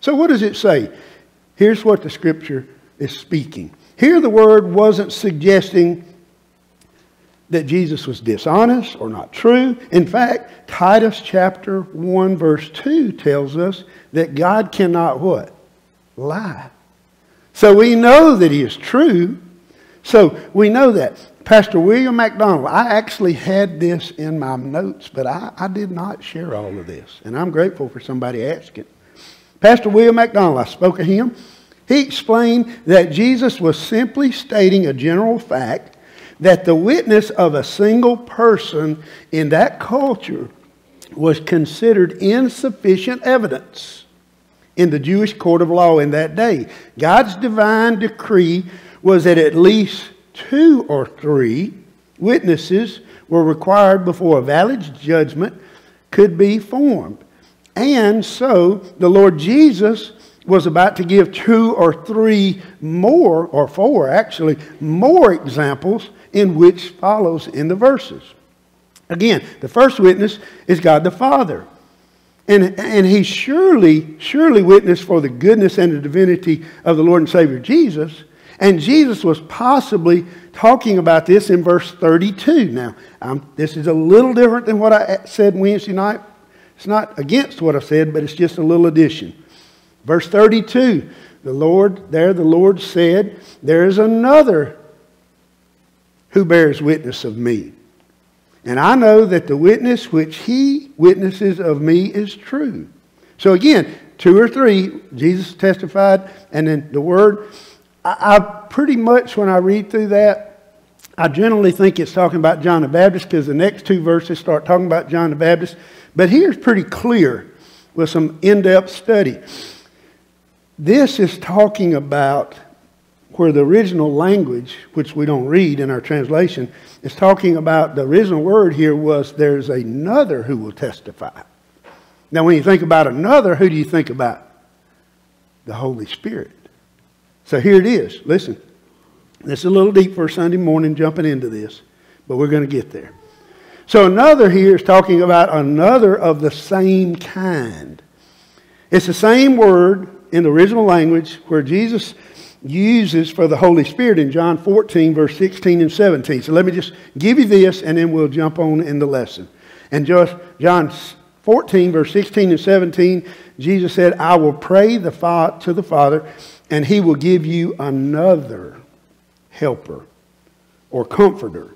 So, what does it say? Here's what the Scripture is speaking. Here, the word wasn't suggesting that Jesus was dishonest or not true. In fact, Titus chapter 1 verse 2 tells us that God cannot what? Lie. So we know that he is true. So we know that. Pastor William MacDonald, I actually had this in my notes, but I, I did not share all of this. And I'm grateful for somebody asking. Pastor William MacDonald, I spoke to him. He explained that Jesus was simply stating a general fact that the witness of a single person in that culture was considered insufficient evidence in the Jewish court of law in that day. God's divine decree was that at least two or three witnesses were required before a valid judgment could be formed. And so the Lord Jesus was about to give two or three more, or four actually, more examples in which follows in the verses. Again, the first witness is God the Father. And, and he surely, surely witnessed for the goodness and the divinity of the Lord and Savior Jesus. And Jesus was possibly talking about this in verse 32. Now, um, this is a little different than what I said Wednesday night. It's not against what I said, but it's just a little addition. Verse 32, the Lord, there the Lord said, There is another who bears witness of me. And I know that the witness which he witnesses of me is true. So again, two or three, Jesus testified, and then the word. I, pretty much, when I read through that, I generally think it's talking about John the Baptist because the next two verses start talking about John the Baptist. But here's pretty clear with some in depth study. This is talking about where the original language, which we don't read in our translation, is talking about the original word here was there's another who will testify. Now, when you think about another, who do you think about? The Holy Spirit. So here it is. Listen, this is a little deep for a Sunday morning jumping into this, but we're going to get there. So another here is talking about another of the same kind. It's the same word in the original language where Jesus uses for the Holy Spirit in John 14, verse 16 and 17. So let me just give you this and then we'll jump on in the lesson. And just John 14, verse 16 and 17, Jesus said, I will pray the to the Father, and he will give you another helper or comforter,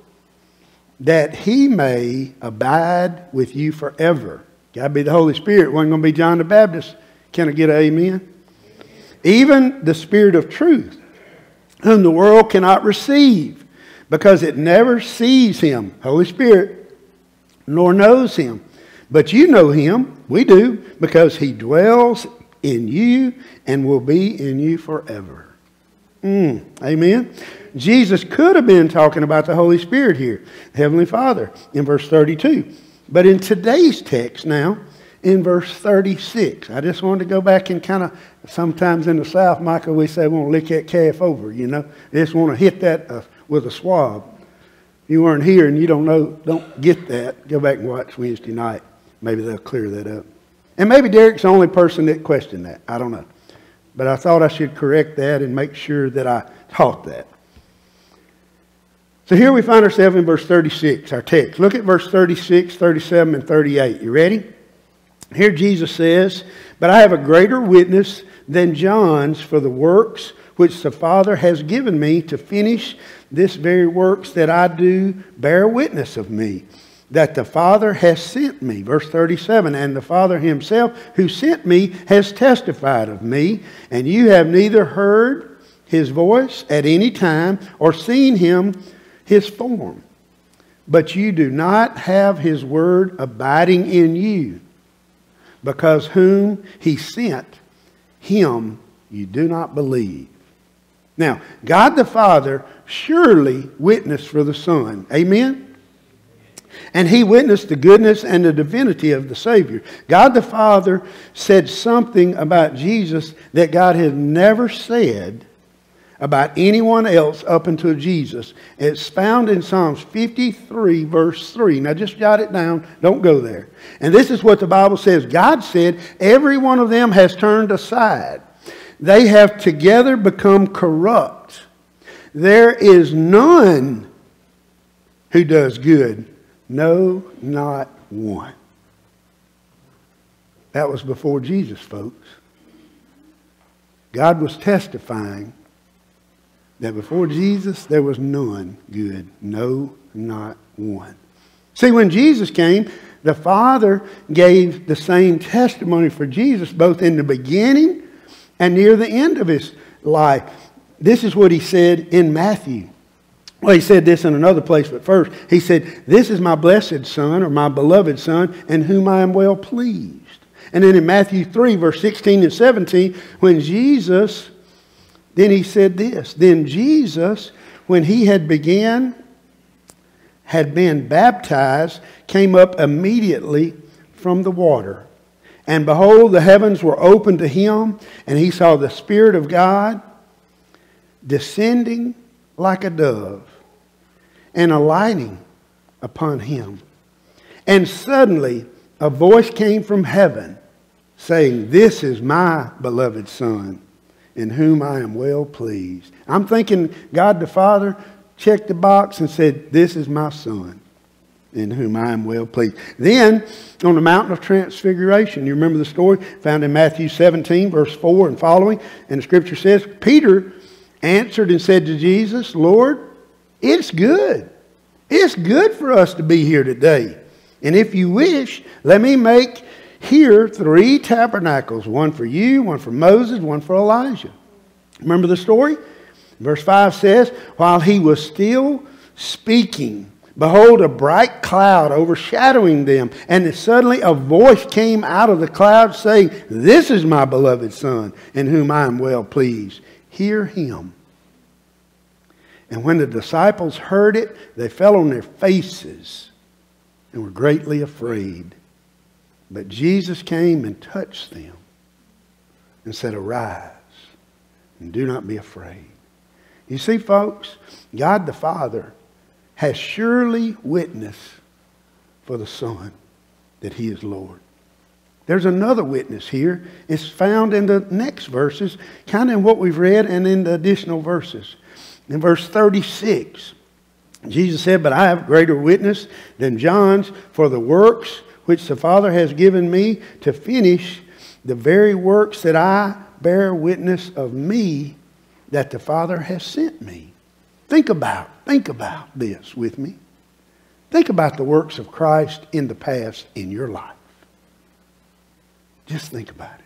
that he may abide with you forever. Got to be the Holy Spirit. Wasn't going to be John the Baptist. Can I get an amen? Even the Spirit of truth, whom the world cannot receive, because it never sees him, Holy Spirit, nor knows him. But you know him, we do, because he dwells in you and will be in you forever. Mm, amen. Jesus could have been talking about the Holy Spirit here, Heavenly Father, in verse 32. But in today's text now, in verse 36, I just wanted to go back and kind of, sometimes in the South, Michael, we say, we want to lick that calf over, you know. Just want to hit that uh, with a swab. If You weren't here and you don't know, don't get that, go back and watch Wednesday night. Maybe they'll clear that up. And maybe Derek's the only person that questioned that. I don't know. But I thought I should correct that and make sure that I taught that. So here we find ourselves in verse 36, our text. Look at verse 36, 37, and 38. You ready? Here Jesus says, But I have a greater witness than John's for the works which the Father has given me to finish this very works that I do bear witness of me that the Father has sent me. Verse 37 And the Father himself who sent me has testified of me, and you have neither heard his voice at any time or seen him his form. But you do not have his word abiding in you, because whom he sent, him you do not believe. Now, God the Father surely witnessed for the Son. Amen? And he witnessed the goodness and the divinity of the Savior. God the Father said something about Jesus that God had never said about anyone else up until Jesus. It's found in Psalms 53, verse 3. Now just jot it down. Don't go there. And this is what the Bible says God said, Every one of them has turned aside, they have together become corrupt. There is none who does good no, not one. That was before Jesus, folks. God was testifying that before Jesus there was none good. No, not one. See, when Jesus came, the Father gave the same testimony for Jesus both in the beginning and near the end of his life. This is what he said in Matthew. Well, he said this in another place, but first, he said, This is my blessed Son, or my beloved Son, in whom I am well pleased. And then in Matthew 3, verse 16 and 17, when Jesus, then he said this, Then Jesus, when he had began, had been baptized, came up immediately from the water. And behold, the heavens were opened to him, and he saw the Spirit of God descending like a dove and alighting upon him. And suddenly a voice came from heaven saying, This is my beloved Son, in whom I am well pleased. I'm thinking God the Father checked the box and said, This is my Son. in whom I am well pleased. Then, on the mountain of transfiguration, you remember the story found in Matthew 17, verse 4 and following, and the scripture says, Peter answered and said to Jesus, Lord, it's good. It's good for us to be here today. And if you wish, let me make here three tabernacles one for you, one for Moses, one for Elijah. Remember the story? Verse 5 says, While he was still speaking, behold, a bright cloud overshadowing them. And suddenly a voice came out of the cloud saying, This is my beloved Son, in whom I am well pleased. Hear him. And when the disciples heard it, they fell on their faces and were greatly afraid. But Jesus came and touched them and said, Arise and do not be afraid. You see, folks, God the Father has surely witnessed for the Son that He is Lord. There's another witness here. It's found in the next verses, kind of in what we've read and in the additional verses. In verse 36, Jesus said, But I have greater witness than John's for the works which the Father has given me to finish the very works that I bear witness of me that the Father has sent me. Think about, think about this with me. Think about the works of Christ in the past in your life. Just think about it.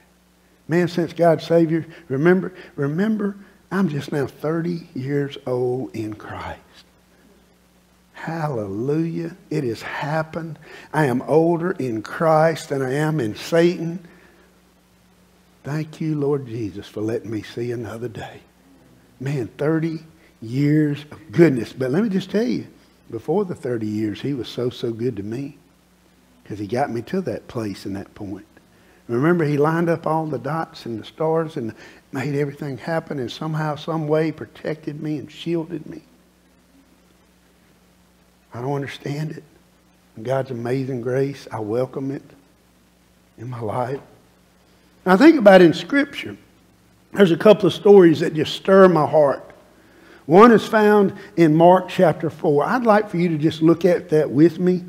Man, since God saved you, remember, remember, I'm just now 30 years old in Christ. Hallelujah. It has happened. I am older in Christ than I am in Satan. Thank you, Lord Jesus, for letting me see another day. Man, 30 years of goodness. But let me just tell you, before the 30 years, he was so, so good to me because he got me to that place and that point. Remember, he lined up all the dots and the stars and made everything happen and somehow, some way protected me and shielded me. I don't understand it. God's amazing grace, I welcome it in my life. I think about in Scripture. There's a couple of stories that just stir my heart. One is found in Mark chapter 4. I'd like for you to just look at that with me.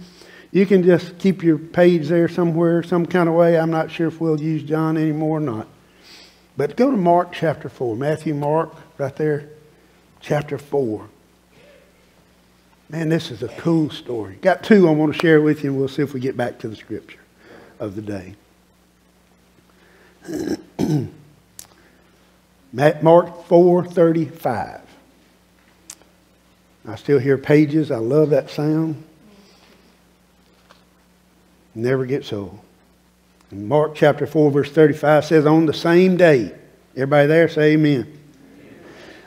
You can just keep your page there somewhere, some kind of way. I'm not sure if we'll use John anymore or not. But go to Mark chapter 4. Matthew, Mark, right there, chapter 4. Man, this is a cool story. Got two I want to share with you, and we'll see if we get back to the scripture of the day. Mark 4:35. I still hear pages. I love that sound. Never gets old. And Mark chapter 4, verse 35 says, On the same day, everybody there say amen.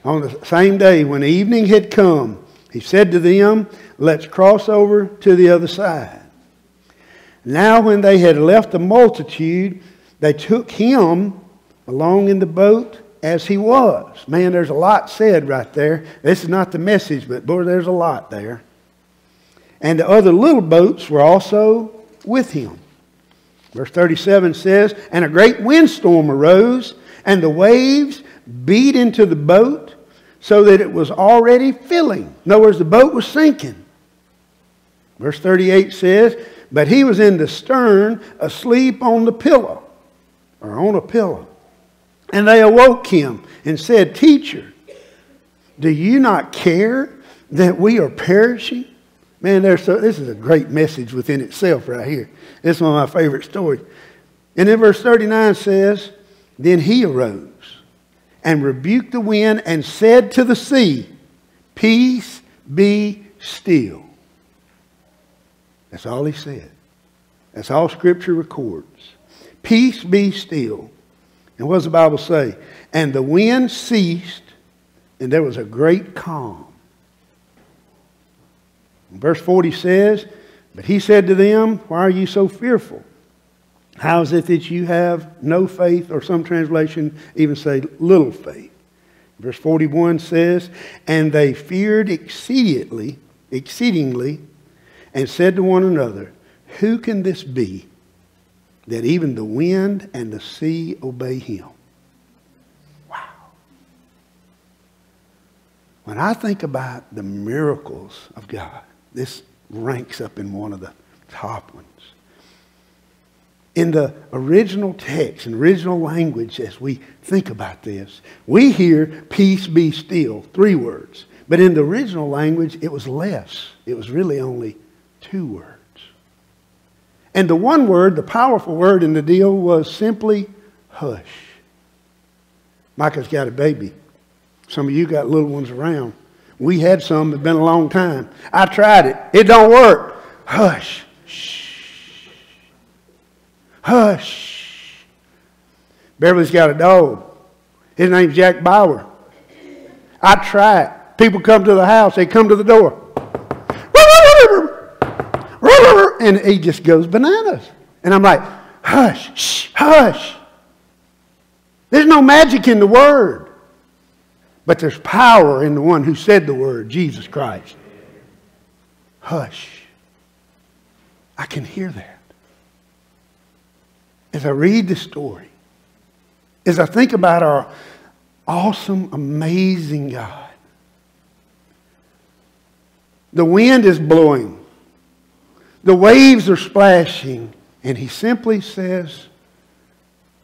On the same day, when evening had come, he said to them, Let's cross over to the other side. Now, when they had left the multitude, they took him along in the boat as he was. Man, there's a lot said right there. This is not the message, but boy, there's a lot there. And the other little boats were also with him. Verse 37 says, And a great windstorm arose, and the waves beat into the boat so that it was already filling. In other words, the boat was sinking. Verse 38 says, But he was in the stern, asleep on the pillow, or on a pillow. And they awoke him and said, Teacher, do you not care that we are perishing? Man, there's so, this is a great message within itself right here. This is one of my favorite stories. And then verse 39 says, Then he arose and rebuked the wind and said to the sea, Peace be still. That's all he said. That's all Scripture records. Peace be still. And what does the Bible say? And the wind ceased, and there was a great calm. Verse 40 says, But he said to them, Why are you so fearful? How is it that you have no faith, or some translation even say little faith? Verse 41 says, And they feared exceedingly, exceedingly, and said to one another, Who can this be that even the wind and the sea obey him? Wow. When I think about the miracles of God, this ranks up in one of the top ones. In the original text and original language, as we think about this, we hear peace be still, three words. But in the original language, it was less. It was really only two words. And the one word, the powerful word in the deal, was simply hush. Micah's got a baby. Some of you got little ones around. We had some it's been a long time. I tried it. It don't work. Hush. Shh. Hush. Beverly's got a dog. His name's Jack Bauer. I try it. People come to the house. They come to the door. And he just goes bananas. And I'm like, hush, shh, hush. There's no magic in the word. But there's power in the one who said the word, Jesus Christ. Hush. I can hear that. As I read the story, as I think about our awesome, amazing God, the wind is blowing, the waves are splashing, and he simply says,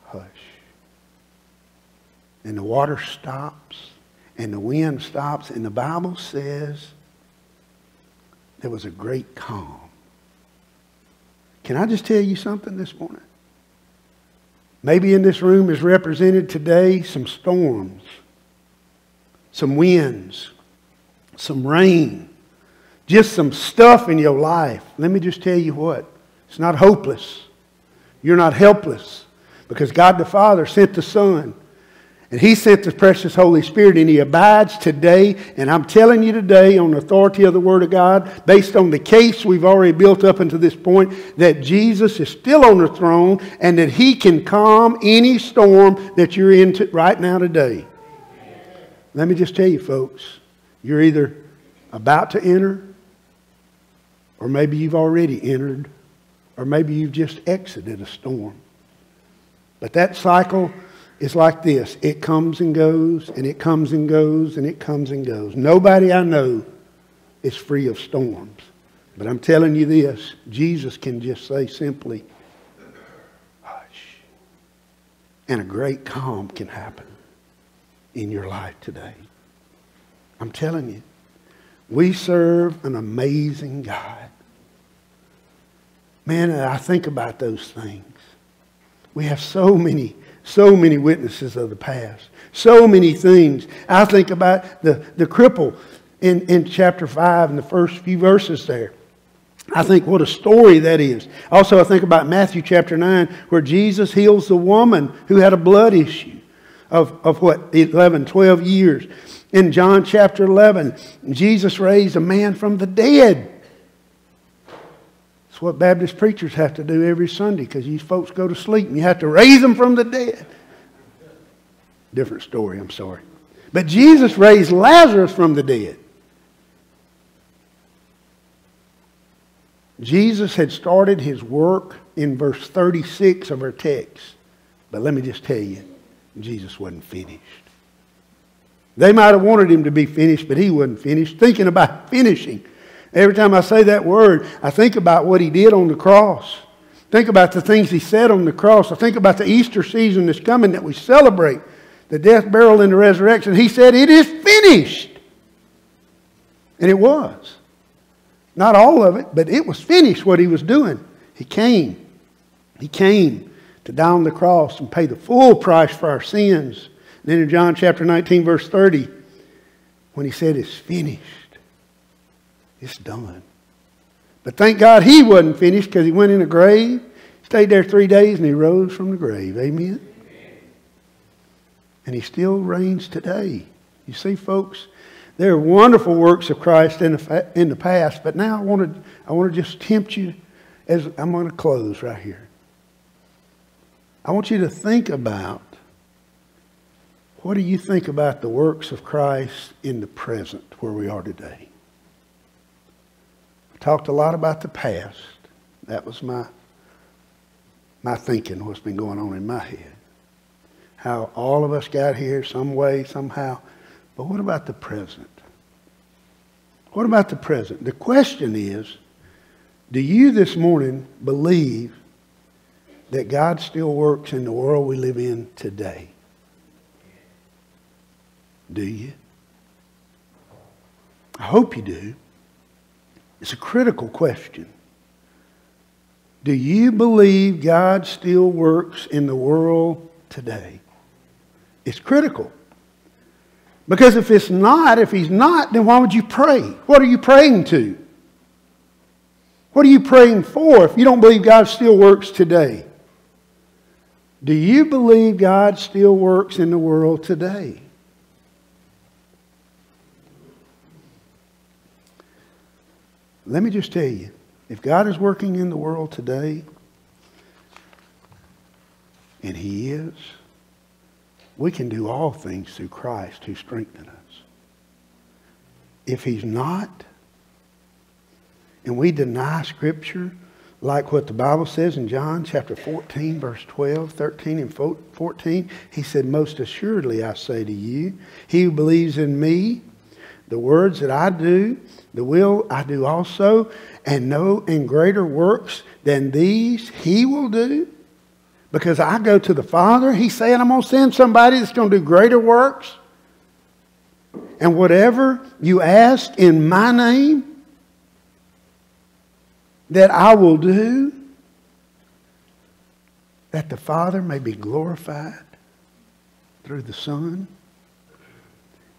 Hush. And the water stops and the wind stops, and the Bible says there was a great calm. Can I just tell you something this morning? Maybe in this room is represented today some storms, some winds, some rain, just some stuff in your life. Let me just tell you what it's not hopeless. You're not helpless because God the Father sent the Son and he sent the precious Holy Spirit and he abides today. And I'm telling you today, on the authority of the Word of God, based on the case we've already built up until this point, that Jesus is still on the throne and that he can calm any storm that you're in right now today. Let me just tell you, folks, you're either about to enter, or maybe you've already entered, or maybe you've just exited a storm. But that cycle is like this it comes and goes, and it comes and goes, and it comes and goes. Nobody I know is free of storms. But I'm telling you this Jesus can just say simply, hush. And a great calm can happen in your life today. I'm telling you, we serve an amazing God. Man, I think about those things. We have so many so many witnesses of the past. So many things. I think about the, the cripple in, in chapter 5 in the first few verses there. I think what a story that is. Also, I think about Matthew chapter 9, where Jesus heals the woman who had a blood issue of, of what, 11, 12 years. In John chapter 11, Jesus raised a man from the dead. It's what Baptist preachers have to do every Sunday because these folks go to sleep and you have to raise them from the dead. Different story, I'm sorry. But Jesus raised Lazarus from the dead. Jesus had started his work in verse 36 of our text. But let me just tell you, Jesus wasn't finished. They might have wanted him to be finished, but he wasn't finished. Thinking about finishing Every time I say that word, I think about what he did on the cross. Think about the things he said on the cross. I think about the Easter season that's coming that we celebrate the death, burial, and the resurrection. He said, It is finished. And it was. Not all of it, but it was finished what he was doing. He came. He came to die on the cross and pay the full price for our sins. And then in John chapter 19, verse 30, when he said, It's finished. It's done. But thank God he wasn't finished because he went in a grave, stayed there three days, and he rose from the grave. Amen? And he still reigns today. You see, folks, there are wonderful works of Christ in the, in the past, but now I want to, I want to just tempt you as I'm going to close right here. I want you to think about what do you think about the works of Christ in the present where we are today? Talked a lot about the past. That was my, my thinking, what's been going on in my head. How all of us got here some way, somehow. But what about the present? What about the present? The question is, Do you this morning believe that God still works in the world we live in today? Do you? I hope you do. It's a critical question. Do you believe God still works in the world today? It's critical. Because if it's not, if He's not, then why would you pray? What are you praying to? What are you praying for if you don't believe God still works today? Do you believe God still works in the world today? Let me just tell you if God is working in the world today, and He is, we can do all things through Christ who strengthens us. If He's not, and we deny Scripture, like what the Bible says in John chapter 14, verse 12, 13, and 14, He said, Most assuredly I say to you, he who believes in me, the words that I do, the will I do also, and no and greater works than these he will do. Because I go to the Father, he's saying I'm going to send somebody that's going to do greater works. And whatever you ask in my name, that I will do, that the Father may be glorified through the Son.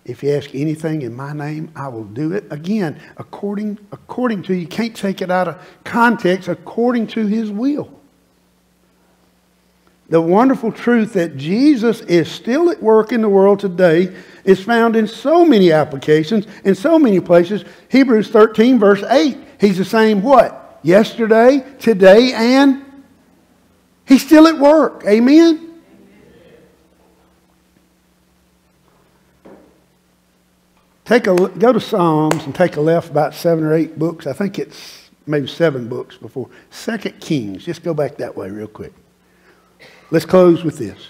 If you ask anything in my name, I will do it. Again, according, according to, you can't take it out of context, according to his will. The wonderful truth that Jesus is still at work in the world today is found in so many applications, in so many places. Hebrews 13, verse 8. He's the same what? Yesterday, today, and he's still at work. Amen? Take a, go to Psalms and take a left about seven or eight books. I think it's maybe seven books before. Second Kings. Just go back that way real quick. Let's close with this.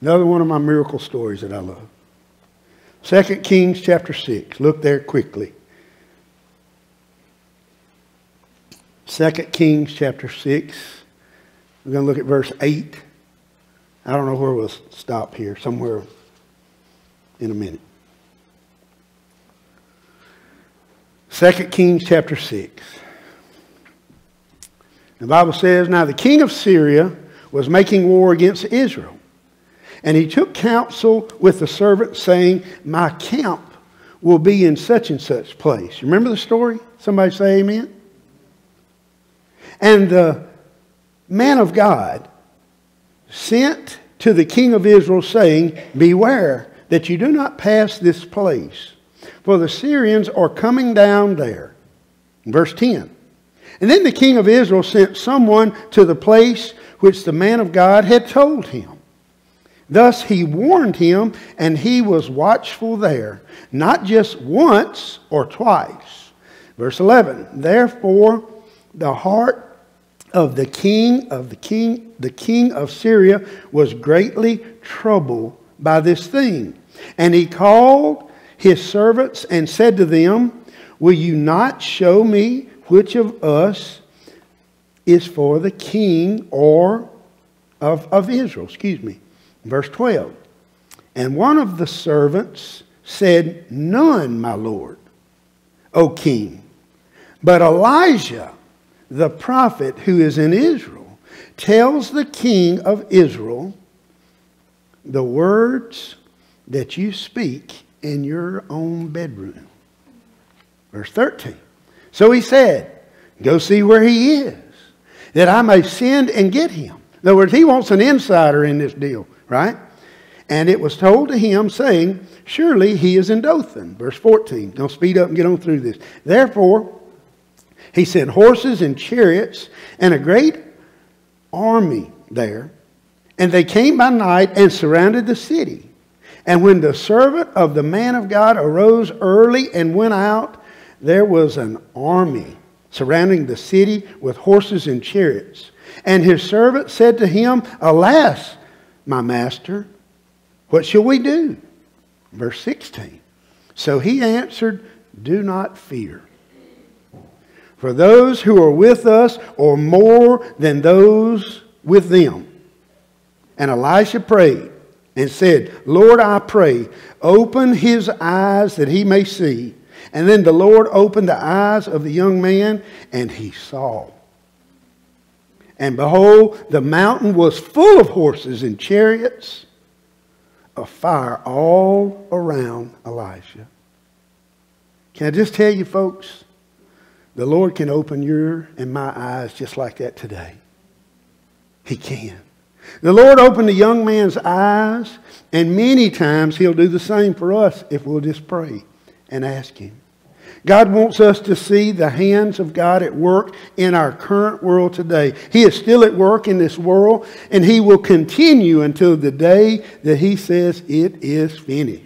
Another one of my miracle stories that I love. Second Kings chapter 6. Look there quickly. Second Kings chapter 6. We're going to look at verse 8. I don't know where we'll stop here, somewhere in a minute. 2 Kings chapter 6. The Bible says, Now the king of Syria was making war against Israel. And he took counsel with the servant, saying, My camp will be in such and such place. Remember the story? Somebody say amen. And the man of God sent to the king of Israel, saying, Beware that you do not pass this place, for the Syrians are coming down there. Verse 10. And then the king of Israel sent someone to the place which the man of God had told him. Thus he warned him, and he was watchful there, not just once or twice. Verse 11. Therefore, the heart of the king of the king the king of Syria was greatly troubled by this thing. And he called his servants and said to them will you not show me which of us is for the king or of, of Israel? Excuse me. Verse 12 and one of the servants said none my lord o king but Elijah the prophet who is in Israel, tells the king of Israel the words that you speak in your own bedroom. Verse 13. So he said, Go see where he is, that I may send and get him. In other words, he wants an insider in this deal, right? And it was told to him, saying, Surely he is in Dothan. Verse 14. Don't speed up and get on through this. Therefore, he sent horses and chariots and a great army there. And they came by night and surrounded the city. And when the servant of the man of God arose early and went out, there was an army surrounding the city with horses and chariots. And his servant said to him, Alas, my master, what shall we do? Verse 16. So he answered, Do not fear. For those who are with us are more than those with them. And Elisha prayed and said, Lord, I pray, open his eyes that he may see. And then the Lord opened the eyes of the young man, and he saw. And behold, the mountain was full of horses and chariots of fire all around Elisha. Can I just tell you, folks, the Lord can open your and my eyes just like that today. He can. The Lord opened the young man's eyes, and many times He'll do the same for us if we'll just pray and ask Him. God wants us to see the hands of God at work in our current world today. He is still at work in this world, and He will continue until the day that He says it is finished.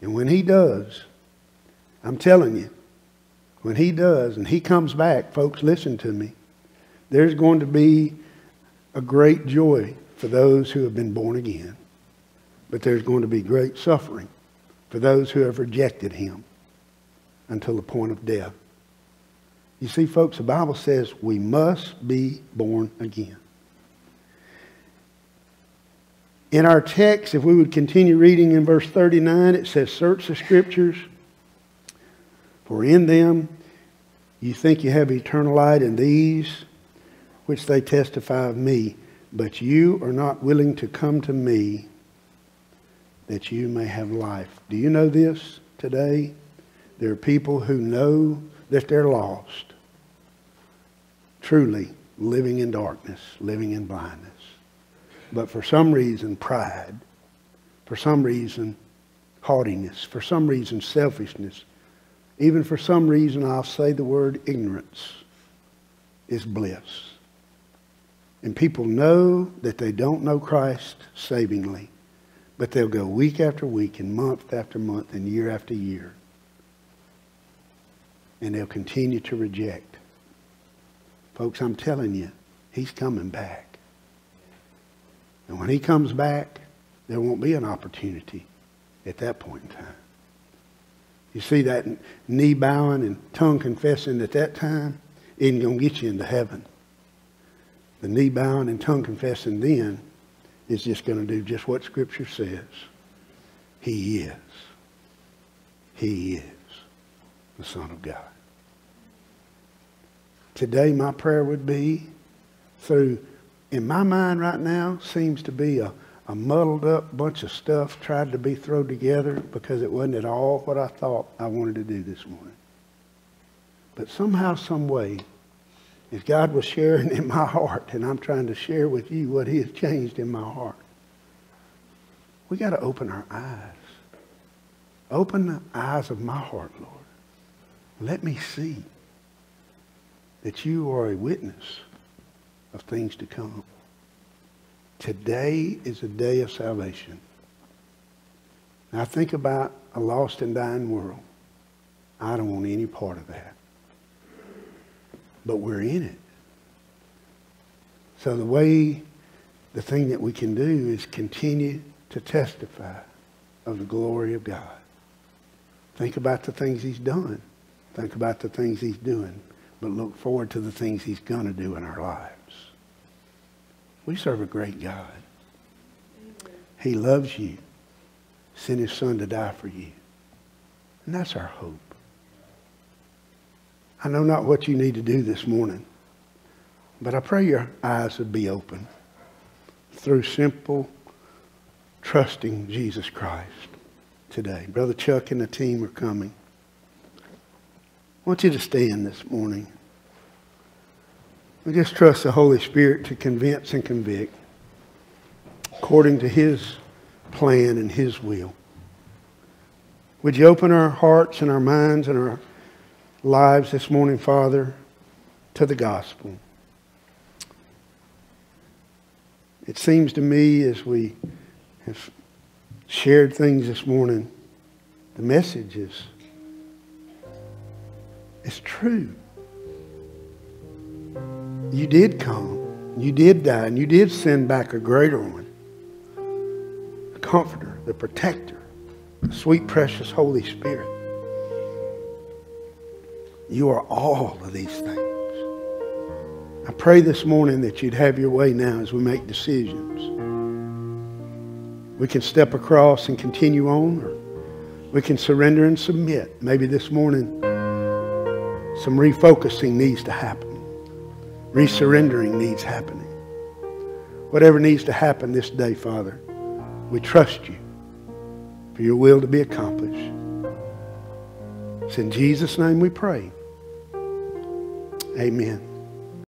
And when He does, I'm telling you, when He does and He comes back, folks, listen to me, there's going to be a great joy for those who have been born again, but there's going to be great suffering for those who have rejected Him until the point of death. You see, folks, the Bible says we must be born again. In our text, if we would continue reading in verse 39, it says, Search the scriptures, for in them you think you have eternal light, and these which they testify of me, but you are not willing to come to me that you may have life. Do you know this today? There are people who know that they're lost, truly living in darkness, living in blindness. But for some reason, pride, for some reason, haughtiness, for some reason, selfishness, even for some reason, I'll say the word ignorance is bliss. And people know that they don't know Christ savingly, but they'll go week after week and month after month and year after year and they'll continue to reject. Folks, I'm telling you, he's coming back. And when he comes back, there won't be an opportunity at that point in time. You see that knee bowing and tongue confessing at that time isn't going to get you into heaven. The knee bowing and tongue confessing then is just going to do just what Scripture says. He is. He is the Son of God. Today, my prayer would be through, in my mind right now, seems to be a, a muddled up bunch of stuff tried to be thrown together because it wasn't at all what I thought I wanted to do this morning. But somehow, some way, as God was sharing in my heart, and I'm trying to share with you what He has changed in my heart, we got to open our eyes. Open the eyes of my heart, Lord. Let me see that you are a witness of things to come. Today is a day of salvation. Now think about a lost and dying world. I don't want any part of that. But we're in it. So the way, the thing that we can do is continue to testify of the glory of God. Think about the things he's done. Think about the things he's doing. But look forward to the things he's going to do in our lives. We serve a great God. He loves you. Sent his son to die for you. And that's our hope. I know not what you need to do this morning, but I pray your eyes would be open through simple, trusting Jesus Christ today. Brother Chuck and the team are coming. I want you to stand this morning. We just trust the Holy Spirit to convince and convict according to His plan and His will. Would you open our hearts and our minds and our lives this morning, Father, to the gospel? It seems to me as we have shared things this morning, the message is, is true. You did come. You did die. And you did send back a greater one. The comforter, the protector. the sweet, precious Holy Spirit. You are all of these things. I pray this morning that you'd have your way now as we make decisions. We can step across and continue on, or we can surrender and submit. Maybe this morning some refocusing needs to happen. Resurrendering needs happening. Whatever needs to happen this day, Father, we trust you for your will to be accomplished. It's in Jesus' name we pray. Amen.